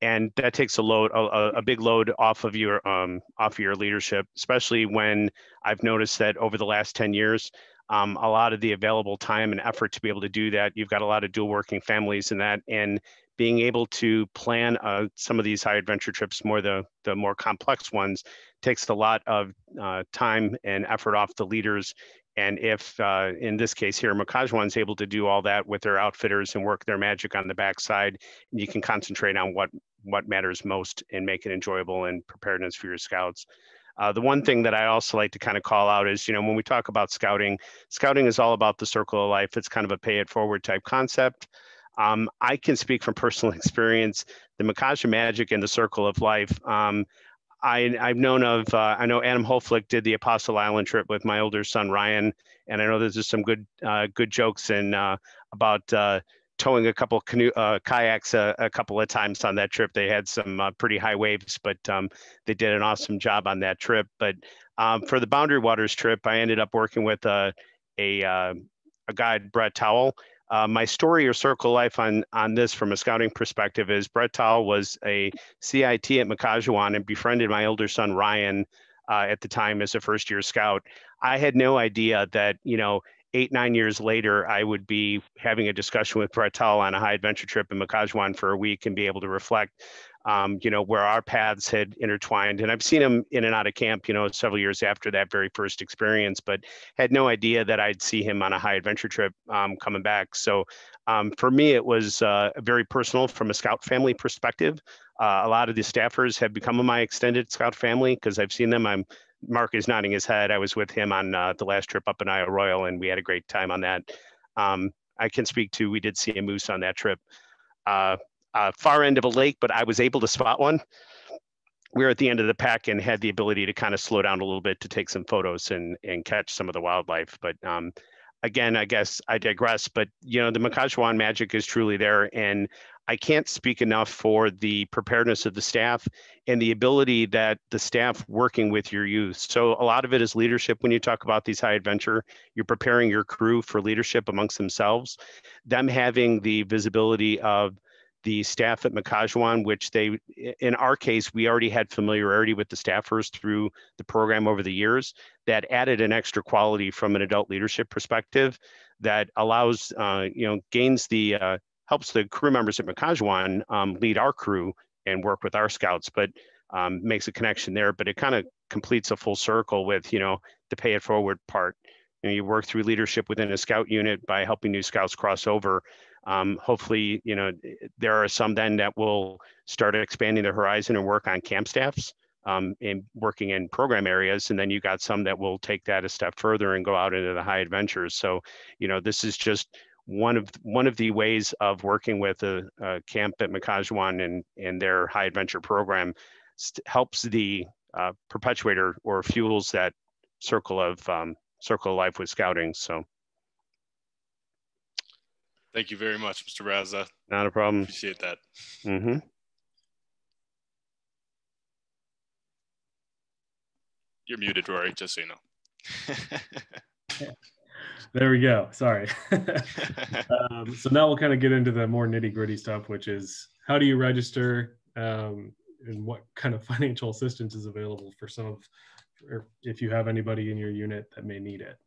and that takes a load a, a big load off of your um, off of your leadership especially when i've noticed that over the last 10 years um, a lot of the available time and effort to be able to do that you've got a lot of dual working families and that and being able to plan uh, some of these high adventure trips more the the more complex ones takes a lot of uh, time and effort off the leaders and if, uh, in this case here, Ma-Ka-Ja-Wan's able to do all that with their outfitters and work their magic on the backside, you can concentrate on what what matters most and make it enjoyable and preparedness for your scouts. Uh, the one thing that I also like to kind of call out is, you know, when we talk about scouting, scouting is all about the circle of life. It's kind of a pay it forward type concept. Um, I can speak from personal experience. The Makaja Magic and the Circle of Life. Um, I, I've known of, uh, I know Adam Hoflick did the Apostle Island trip with my older son Ryan, and I know there's just some good, uh, good jokes and uh, about uh, towing a couple canoe uh, kayaks a, a, couple of times on that trip. They had some uh, pretty high waves, but um, they did an awesome job on that trip. But um, for the Boundary Waters trip, I ended up working with a a, a guide, Brett Towell, uh, my story or circle life on on this from a scouting perspective is Brett Towell was a CIT at Ma-Ka-Ja-Wan and befriended my older son Ryan uh, at the time as a first year scout. I had no idea that you know eight nine years later I would be having a discussion with Brett Towell on a high adventure trip in Ma-Ka-Ja-Wan for a week and be able to reflect um, you know, where our paths had intertwined. And I've seen him in and out of camp, you know, several years after that very first experience, but had no idea that I'd see him on a high adventure trip um, coming back. So um, for me, it was uh, very personal from a scout family perspective. Uh, a lot of the staffers have become my extended scout family because I've seen them. I'm Mark is nodding his head. I was with him on uh, the last trip up in Isle Royale, and we had a great time on that. Um, I can speak to we did see a moose on that trip. Uh, uh, far end of a lake, but I was able to spot one. We were at the end of the pack and had the ability to kind of slow down a little bit to take some photos and and catch some of the wildlife. But um, again, I guess I digress. But you know, the Ma-Ka-Ja-Wan magic is truly there, and I can't speak enough for the preparedness of the staff and the ability that the staff working with your youth. So a lot of it is leadership. When you talk about these high adventure, you're preparing your crew for leadership amongst themselves. Them having the visibility of the staff at Ma-Ka-Ja-Wan, which they, in our case, we already had familiarity with the staffers through the program over the years. That added an extra quality from an adult leadership perspective that allows, uh, you know, gains the, uh, helps the crew members at Ma-Ka-Ja-Wan um, lead our crew and work with our scouts, but um, makes a connection there. But it kind of completes a full circle with, you know, the pay it forward part. You, know, you work through leadership within a scout unit by helping new scouts cross over um, hopefully, you know, there are some then that will start expanding the horizon and work on camp staffs um, and working in program areas. And then you got some that will take that a step further and go out into the high adventures. So, you know, this is just one of one of the ways of working with a, a camp at Ma-Ka-Ja-Wan and, and their high adventure program helps the uh, perpetuator or fuels that circle of um, circle of life with scouting. So Thank you very much, Mr. Brazza. Not a problem. Appreciate that. Mm-hmm. You're muted, Rory, just so you know. there we go. Sorry. um, so now we'll kind of get into the more nitty gritty stuff, which is how do you register um, and what kind of financial assistance is available for some of, or if you have anybody in your unit that may need it.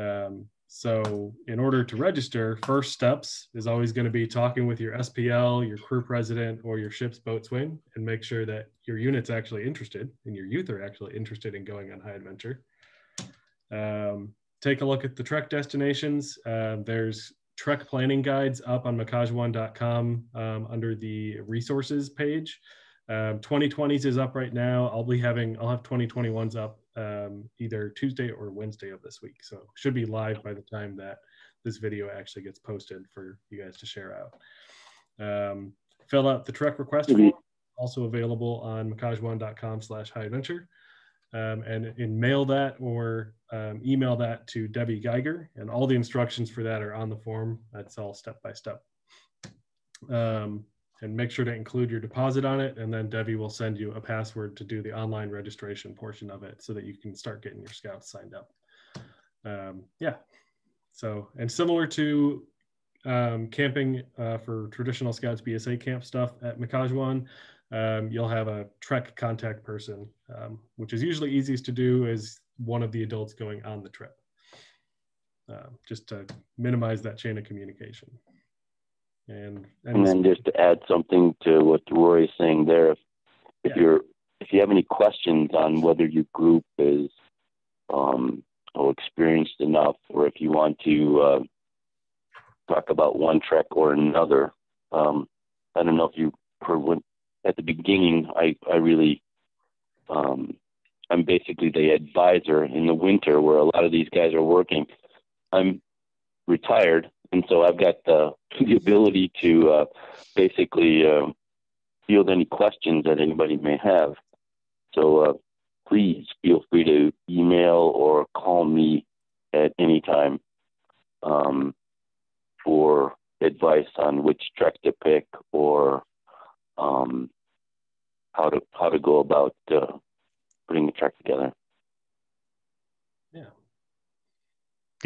Um, so in order to register, first steps is always going to be talking with your SPL, your crew president, or your ship's boatswain, and make sure that your unit's actually interested and your youth are actually interested in going on high adventure. Um, take a look at the trek destinations. Uh, there's trek planning guides up on makajawan.com um, under the resources page. Um, 2020s is up right now. I'll be having, I'll have 2021s up um, either Tuesday or Wednesday of this week. So should be live by the time that this video actually gets posted for you guys to share out. Um, fill out the trek request form, also available on makajawan.com slash high adventure. Um, and, and mail that or um, email that to Debbie Geiger. And all the instructions for that are on the form. That's all step by step. Um, and make sure to include your deposit on it. And then Debbie will send you a password to do the online registration portion of it so that you can start getting your scouts signed up. Um, yeah. So, and similar to um, camping uh, for traditional Scouts BSA camp stuff at Ma-Ka-Ja-Wan, um, you'll have a trek contact person, um, which is usually easiest to do as one of the adults going on the trip, uh, just to minimize that chain of communication. And, and, and then just to add something to what Rory's saying there, if, if yeah. you're if you have any questions on whether your group is um, experienced enough, or if you want to uh, talk about one trek or another, um, I don't know if you heard when at the beginning I I really um, I'm basically the advisor in the winter where a lot of these guys are working. I'm retired, and so I've got the the ability to uh, basically uh, field any questions that anybody may have. So uh, please feel free to email or call me at any time um, for advice on which track to pick or um, how to how to go about uh, putting the track together.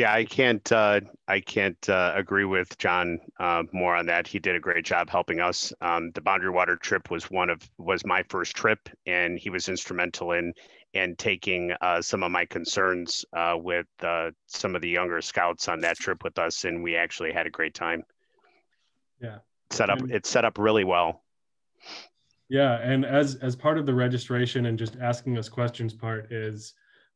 Yeah, I can't. Uh, I can't uh, agree with John uh, more on that. He did a great job helping us. Um, the Boundary Water trip was one of was my first trip, and he was instrumental in in taking uh, some of my concerns uh, with uh, some of the younger scouts on that trip with us, and we actually had a great time. Yeah, set up. It's set up really well. Yeah, and as as part of the registration and just asking us questions part is.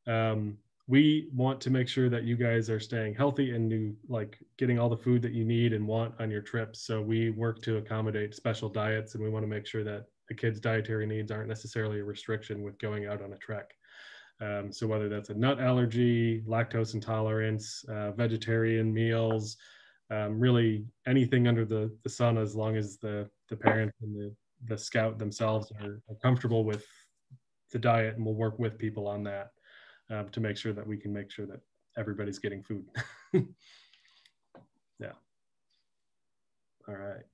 Um, we want to make sure that you guys are staying healthy and you like getting all the food that you need and want on your trips. So we work to accommodate special diets and we want to make sure that the kids' dietary needs aren't necessarily a restriction with going out on a trek. Um, so whether that's a nut allergy, lactose intolerance, uh, vegetarian meals, um, really anything under the, the sun, as long as the, the parents and the, the scout themselves are, are comfortable with the diet and we'll work with people on that um, to make sure that we can make sure that everybody's getting food. yeah. All right.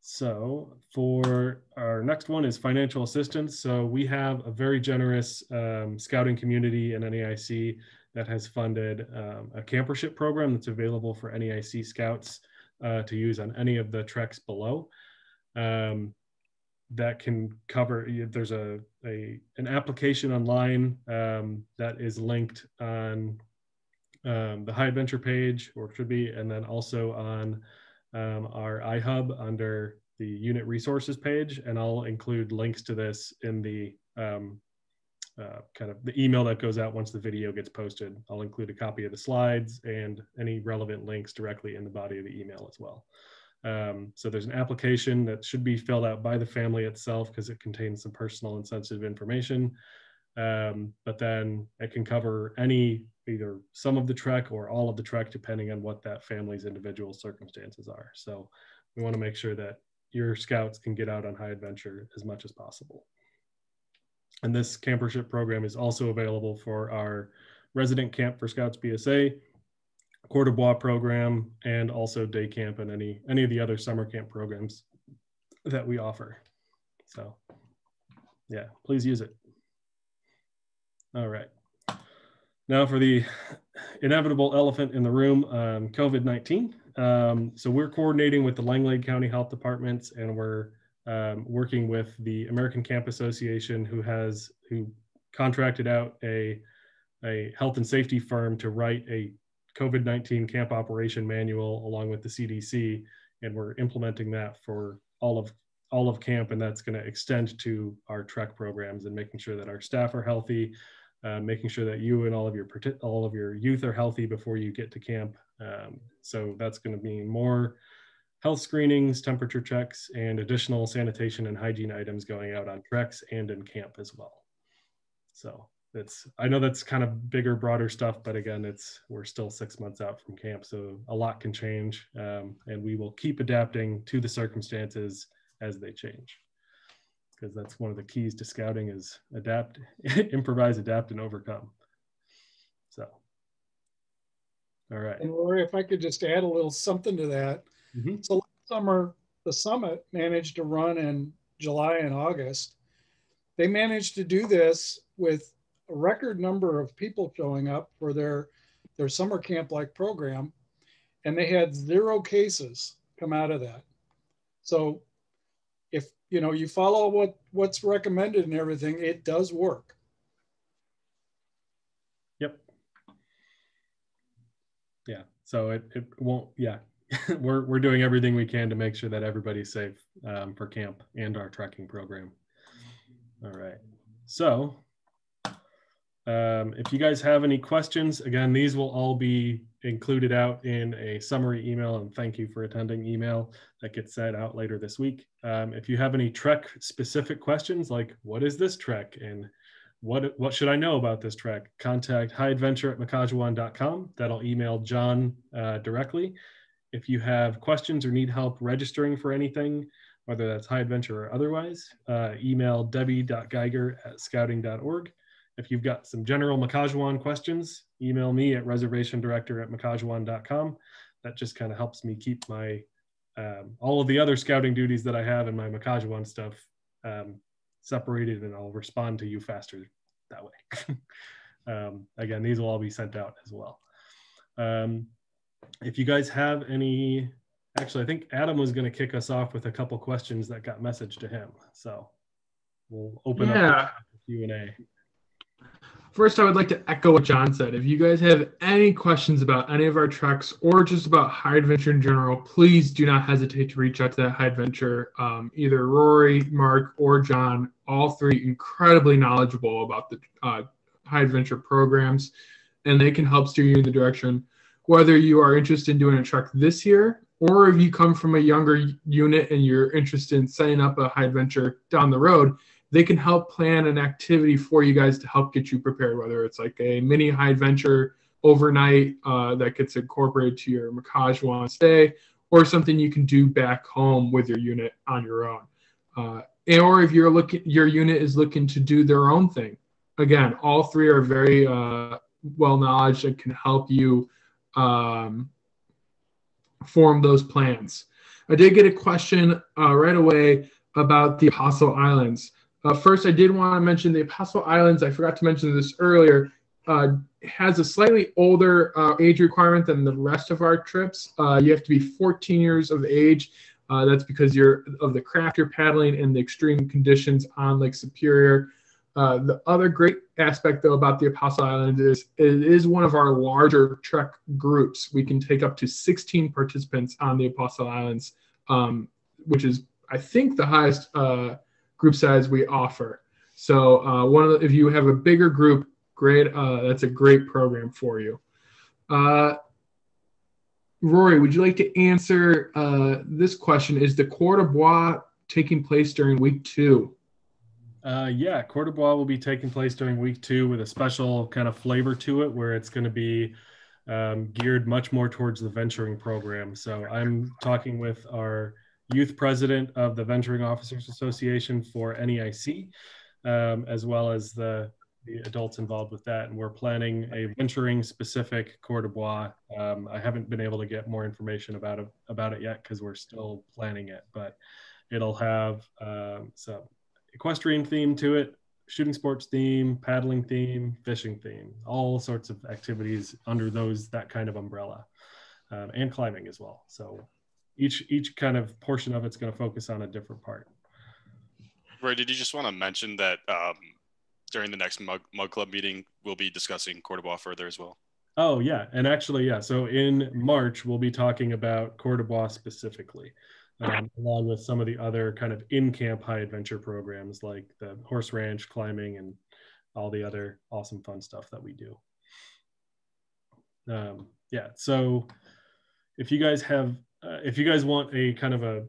So for our next one is financial assistance. So we have a very generous um, scouting community in NAIC that has funded um, a campership program that's available for NAIC scouts uh, to use on any of the treks below. Um, that can cover there's a, a an application online um, that is linked on um, the high adventure page or should be and then also on um, our iHub under the unit resources page and I'll include links to this in the um, uh, kind of the email that goes out once the video gets posted. I'll include a copy of the slides and any relevant links directly in the body of the email as well. Um, so there's an application that should be filled out by the family itself because it contains some personal and sensitive information. Um, but then it can cover any either some of the trek or all of the trek depending on what that family's individual circumstances are. So we want to make sure that your scouts can get out on high adventure as much as possible. And this campership program is also available for our resident camp for Scouts BSA, Bois program and also day camp and any any of the other summer camp programs that we offer. So yeah, please use it. All right. Now for the inevitable elephant in the room, um, COVID-19. Um, so we're coordinating with the Langlade County Health Departments and we're um, working with the American Camp Association who has, who contracted out a, a health and safety firm to write a COVID-19 camp operation manual along with the CDC. And we're implementing that for all of all of camp and that's going to extend to our trek programs and making sure that our staff are healthy uh, making sure that you and all of your all of your youth are healthy before you get to camp um, so that's going to mean more health screenings temperature checks and additional sanitation and hygiene items going out on treks and in camp as well so it's i know that's kind of bigger broader stuff but again it's we're still six months out from camp so a lot can change um, and we will keep adapting to the circumstances as they change. Because that's one of the keys to scouting is adapt improvise adapt and overcome. So. All right. And Rory, if i could just add a little something to that. Mm-hmm. so last summer the summit managed to run in july and august. They managed to do this with a record number of people showing up for their their summer camp like program and they had zero cases come out of that. So if you know you follow what what's recommended and everything it does work. Yep. Yeah so it, it won't yeah. We're, we're doing everything we can to make sure that everybody's safe um, for camp and our trekking program. All right. So um, if you guys have any questions, again, these will all be included out in a summary email and thank you for attending email that gets sent out later this week. Um, if you have any Trek specific questions, like what is this Trek and what, what should I know about this Trek, contact highadventure at makajawan.com. That'll email John uh, directly. If you have questions or need help registering for anything, whether that's high adventure or otherwise, uh, email debbie.geiger at scouting.org. If you've got some general Ma-Ka-Ja-Wan questions, email me at reservationdirector at makajawan.com. That just kind of helps me keep my um, all of the other scouting duties that I have and my Ma-Ka-Ja-Wan stuff um, separated, and I'll respond to you faster that way. um, again, these will all be sent out as well. Um, if you guys have any, actually, I think Adam was going to kick us off with a couple questions that got messaged to him. So we'll open yeah. up Q and A. First, I would like to echo what John said. If you guys have any questions about any of our treks or just about high adventure in general, please do not hesitate to reach out to that high adventure. Um, either Rory, Mark, or John, all three incredibly knowledgeable about the uh, high adventure programs, and they can help steer you in the direction. Whether you are interested in doing a trek this year, or if you come from a younger unit and you're interested in setting up a high adventure down the road, they can help plan an activity for you guys to help get you prepared, whether it's like a mini high adventure overnight uh, that gets incorporated to your Ma-Ka-Ja-Wan stay, or something you can do back home with your unit on your own. Uh, or if you're looking, your unit is looking to do their own thing. Again, all three are very uh, well knowledge and can help you um, form those plans. I did get a question uh, right away about the Apostle Islands. Uh, first, I did want to mention the Apostle Islands. I forgot to mention this earlier. Uh, has a slightly older uh, age requirement than the rest of our trips. Uh, you have to be 14 years of age. Uh, that's because you're of the craft you're paddling and the extreme conditions on Lake Superior. Uh, the other great aspect, though, about the Apostle Islands is it is one of our larger trek groups. We can take up to 16 participants on the Apostle Islands, um, which is, I think, the highest group size we offer. So uh, one of the, if you have a bigger group, great. Uh, that's a great program for you. Uh, Rory, would you like to answer uh, this question? Is the Cour de Bois taking place during week two? Uh, yeah, Cour de Bois will be taking place during week two with a special kind of flavor to it where it's going to be um, geared much more towards the venturing program. So I'm talking with our youth president of the Venturing Officers Association for NEIC, um, as well as the, the, adults involved with that. And we're planning a venturing specific Cour de Bois. Um, I haven't been able to get more information about it, about it yet because we're still planning it, but it'll have um, some equestrian theme to it, shooting sports theme, paddling theme, fishing theme, all sorts of activities under those that kind of umbrella, um, and climbing as well. So each each kind of portion of it's going to focus on a different part. Roy, did you just want to mention that um, during the next Mug, Mug Club meeting, we'll be discussing Cour de Bois further as well? Oh yeah, and actually yeah. So in March we'll be talking about Cour de Bois specifically um, along with some of the other kind of in-camp high adventure programs like the horse ranch climbing and all the other awesome fun stuff that we do um, yeah so if you guys have uh, if you guys want a kind of a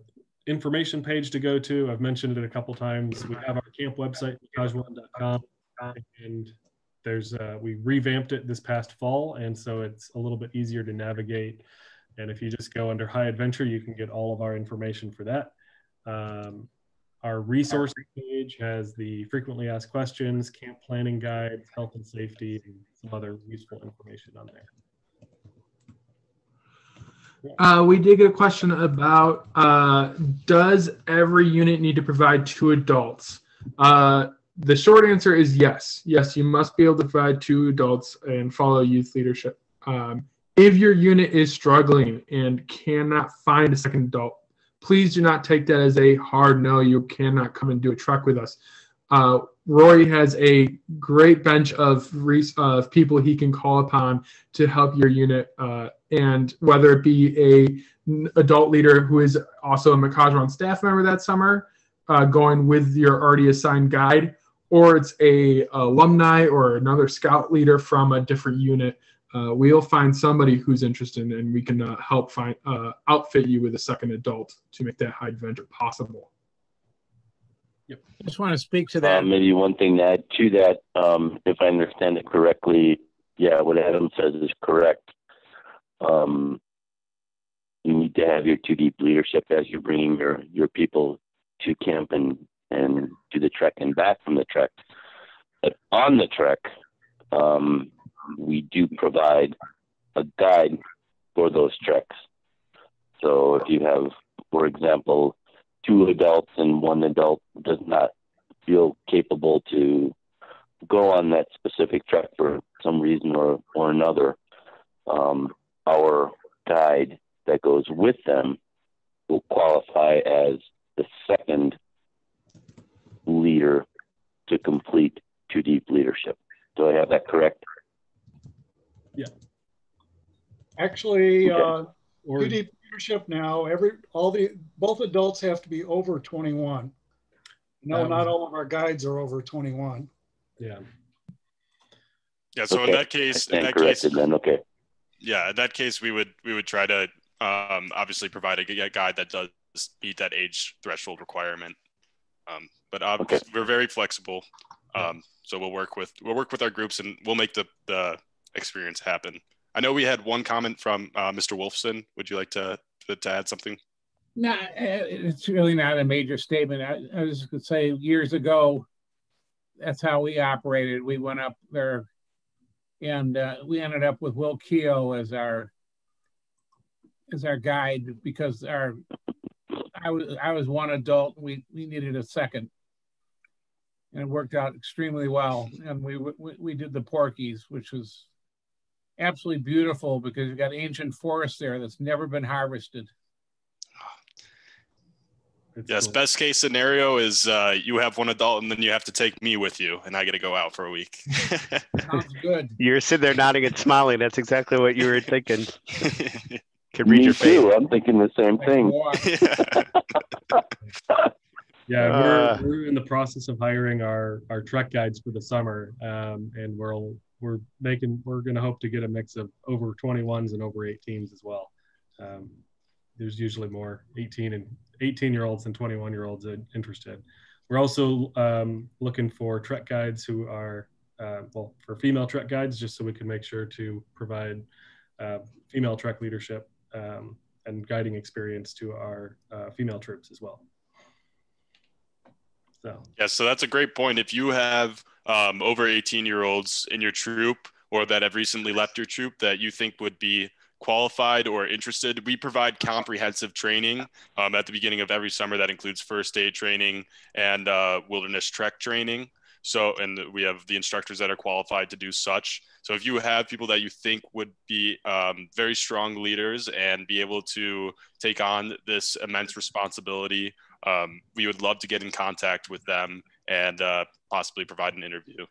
information page to go to i've mentioned it a couple times we have our camp website makajawan.com and there's uh, we revamped it this past fall and so it's a little bit easier to navigate and if you just go under high adventure, you can get all of our information for that. Um, our resource page has the frequently asked questions, camp planning guides, health and safety, and some other useful information on there. Uh, we did get a question about uh, does every unit need to provide two adults? Uh, the short answer is yes. Yes, you must be able to provide two adults and follow youth leadership. Um, if your unit is struggling and cannot find a second adult, please do not take that as a hard no. You cannot come and do a trek with us. Uh, Roy has a great bench of, of people he can call upon to help your unit, uh, and whether it be a adult leader who is also a Ma-Ka-Ja-Wan staff member that summer, uh, going with your already assigned guide, or it's a alumni or another scout leader from a different unit uh, we'll find somebody who's interested and we can uh, help find uh, outfit you with a second adult to make that high adventure possible. Yep. Just want to speak to that. Uh, maybe one thing to add to that, um, if I understand it correctly, yeah, what Adam says is correct. Um, you need to have your two deep leadership as you're bringing your your people to camp and and to the trek and back from the trek. But on the trek, um, we do provide a guide for those treks. So if you have, for example, two adults and one adult does not feel capable to go on that specific trek for some reason or, or another, um, our guide that goes with them will qualify as the second leader to complete two deep leadership. Do I have that correct? Yeah. Actually, uh, or, PD leadership now, every all the both adults have to be over 21. No, um, not all of our guides are over 21. Yeah. Yeah. So okay. in that case, in that case, then okay. Yeah, in that case, we would we would try to um, obviously provide a, a guide that does meet that age threshold requirement. Um, but uh, okay. we're very flexible. Um, so we'll work with we'll work with our groups and we'll make the the experience happen. I know we had one comment from uh, Mr. Wolfson. Would you like to, to, to add something? No, it's really not a major statement. I, I was going to say years ago, that's how we operated. We went up there and uh, we ended up with Will Keogh as our as our guide because our I was I was one adult. We we needed a second, and it worked out extremely well. And we we, we did the Porkies, which was absolutely beautiful because you've got ancient forest there that's never been harvested. It's yes, cool. best case scenario is uh, you have one adult and then you have to take me with you, and I get to go out for a week. Sounds good. You're sitting there nodding and smiling. That's exactly what you were thinking. Can read me your face. Too. I'm thinking the same thing. yeah, we're, uh, we're in the process of hiring our our trek guides for the summer, um, and we'll we're making we're going to hope to get a mix of over 21s and over 18s as well. Um, there's usually more 18 and 18 year olds than 21 year olds interested. We're also um, looking for trek guides who are uh, well for female trek guides, just so we can make sure to provide uh, female trek leadership um, and guiding experience to our uh, female troops as well. So yeah, so that's a great point. If you have um, over 18 year olds in your troop or that have recently left your troop that you think would be qualified or interested, we provide comprehensive training um, at the beginning of every summer that includes first aid training and uh, wilderness trek training. So, and we have the instructors that are qualified to do such. So, if you have people that you think would be um, very strong leaders and be able to take on this immense responsibility, um, we would love to get in contact with them and uh, possibly provide an interview.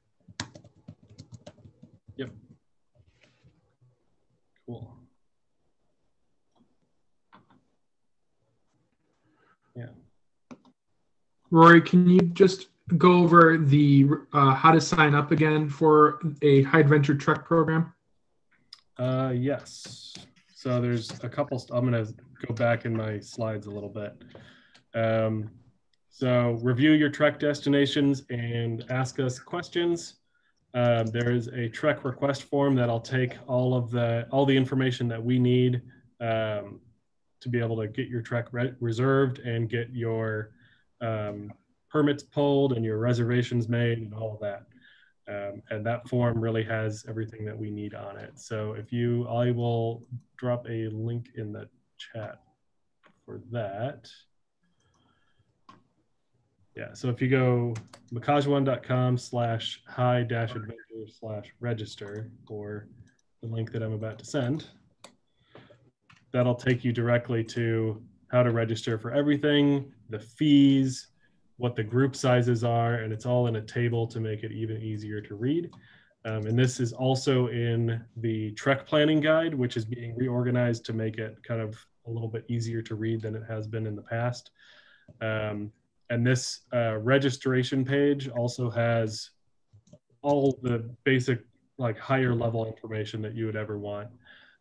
Rory, can you just go over the uh, how to sign up again for a high adventure trek program? Uh, yes. So there's a couple. I'm going to go back in my slides a little bit. Um, so review your trek destinations and ask us questions. Um, there is a trek request form that'll take all of the all the information that we need um, to be able to get your trek re reserved and get your um, permits pulled and your reservations made and all of that. Um, and that form really has everything that we need on it. So if you, I will drop a link in the chat for that. Yeah, so if you go makajawan.com slash high dash adventure slash register or the link that I'm about to send, that'll take you directly to how to register for everything, the fees, what the group sizes are, and it's all in a table to make it even easier to read. Um, and this is also in the Trek planning guide, which is being reorganized to make it kind of a little bit easier to read than it has been in the past. Um, and this uh, registration page also has all the basic like higher level information that you would ever want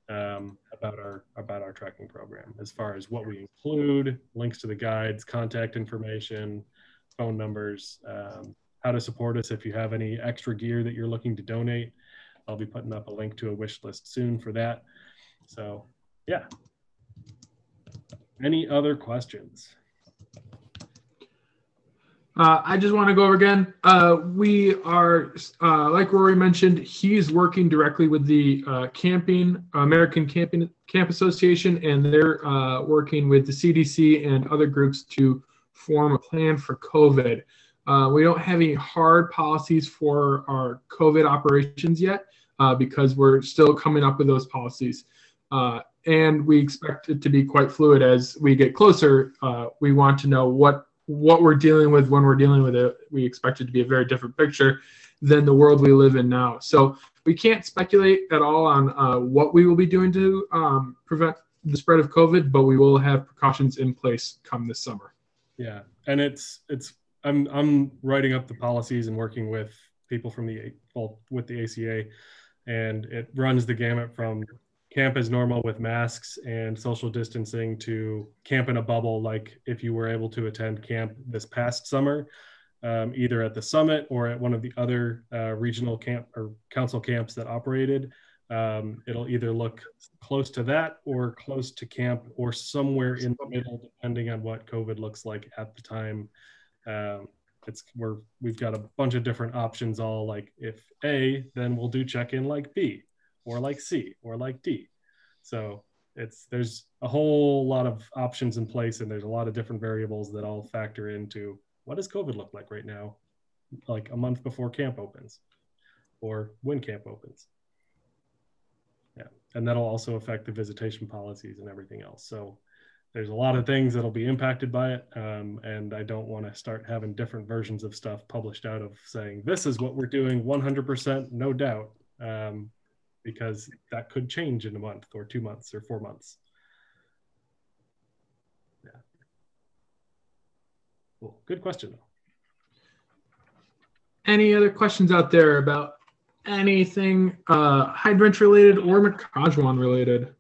um, about our about our tracking program. As far as what we include links to the guides contact information phone numbers um, how to support us if you have any extra gear that you're looking to donate. I'll be putting up a link to a wish list soon for that. So yeah. Any other questions uh, I just want to go over again. Uh, we are, uh, like Rory mentioned, he's working directly with the uh, Camping American Camping Camp Association, and they're uh, working with the CDC and other groups to form a plan for COVID. Uh, we don't have any hard policies for our COVID operations yet because we're still coming up with those policies. and we expect it to be quite fluid as we get closer. we want to know what what we're dealing with when we're dealing with it, we expect it to be a very different picture than the world we live in now. So we can't speculate at all on uh, what we will be doing to um, prevent the spread of COVID, but we will have precautions in place come this summer. Yeah, and it's it's I'm I'm writing up the policies and working with people from the well with the ACA, and it runs the gamut from camp as normal with masks and social distancing to camp in a bubble like if you were able to attend camp this past summer um, either at the summit or at one of the other uh, regional camp or council camps that operated. Um, it'll either look close to that or close to camp or somewhere in the middle depending on what covid looks like at the time. Um, it's we're we've got a bunch of different options all like if a then we'll do check in like b or like C or like D. So it's there's a whole lot of options in place and there's a lot of different variables that all factor into what does COVID look like right now, like a month before camp opens or when camp opens. Yeah. And that'll also affect the visitation policies and everything else. So there's a lot of things that'll be impacted by it. Um, and I don't want to start having different versions of stuff published out of saying this is what we're doing 100%, no doubt. Um, because that could change in a month or two months or four months. Yeah. Cool. Good question. Any other questions out there about anything uh, hydrant related or Ma-Ka-Ja-Wan related?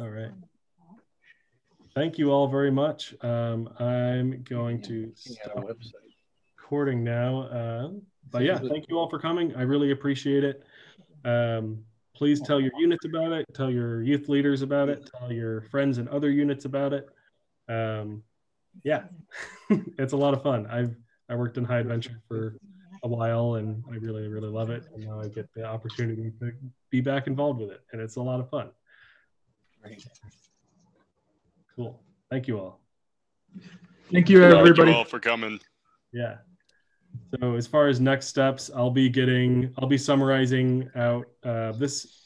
All right. Thank you all very much. Um, I'm going to stop recording now. Uh, but yeah, thank you all for coming. I really appreciate it. Um, please tell your units about it. Tell your youth leaders about it. Tell your friends and other units about it. Um, yeah, it's a lot of fun. I've I worked in high adventure for a while, and I really really love it. And now I get the opportunity to be back involved with it, and it's a lot of fun. Cool. Thank you all. Thank you, Thank you everybody. all for coming. Yeah. So as far as next steps, I'll be getting, I'll be summarizing out uh, this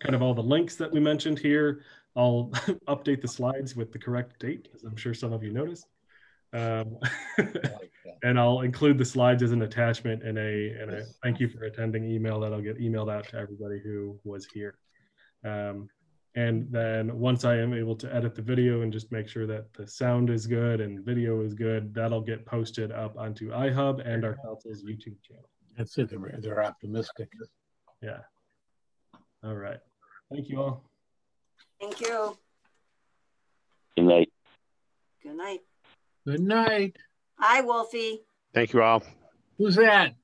kind of all the links that we mentioned here. I'll update the slides with the correct date, as I'm sure some of you noticed. Um, and I'll include the slides as an attachment in a, in a thank you for attending email that I'll get emailed out to everybody who was here. Um, and then once I am able to edit the video and just make sure that the sound is good and video is good, that'll get posted up onto iHub and our council's YouTube channel. That's it. They're, they're optimistic. Yeah. All right. Thank you all. Thank you. Good night. Good night. Good night. Hi, Wolfie. Thank you all. Who's that?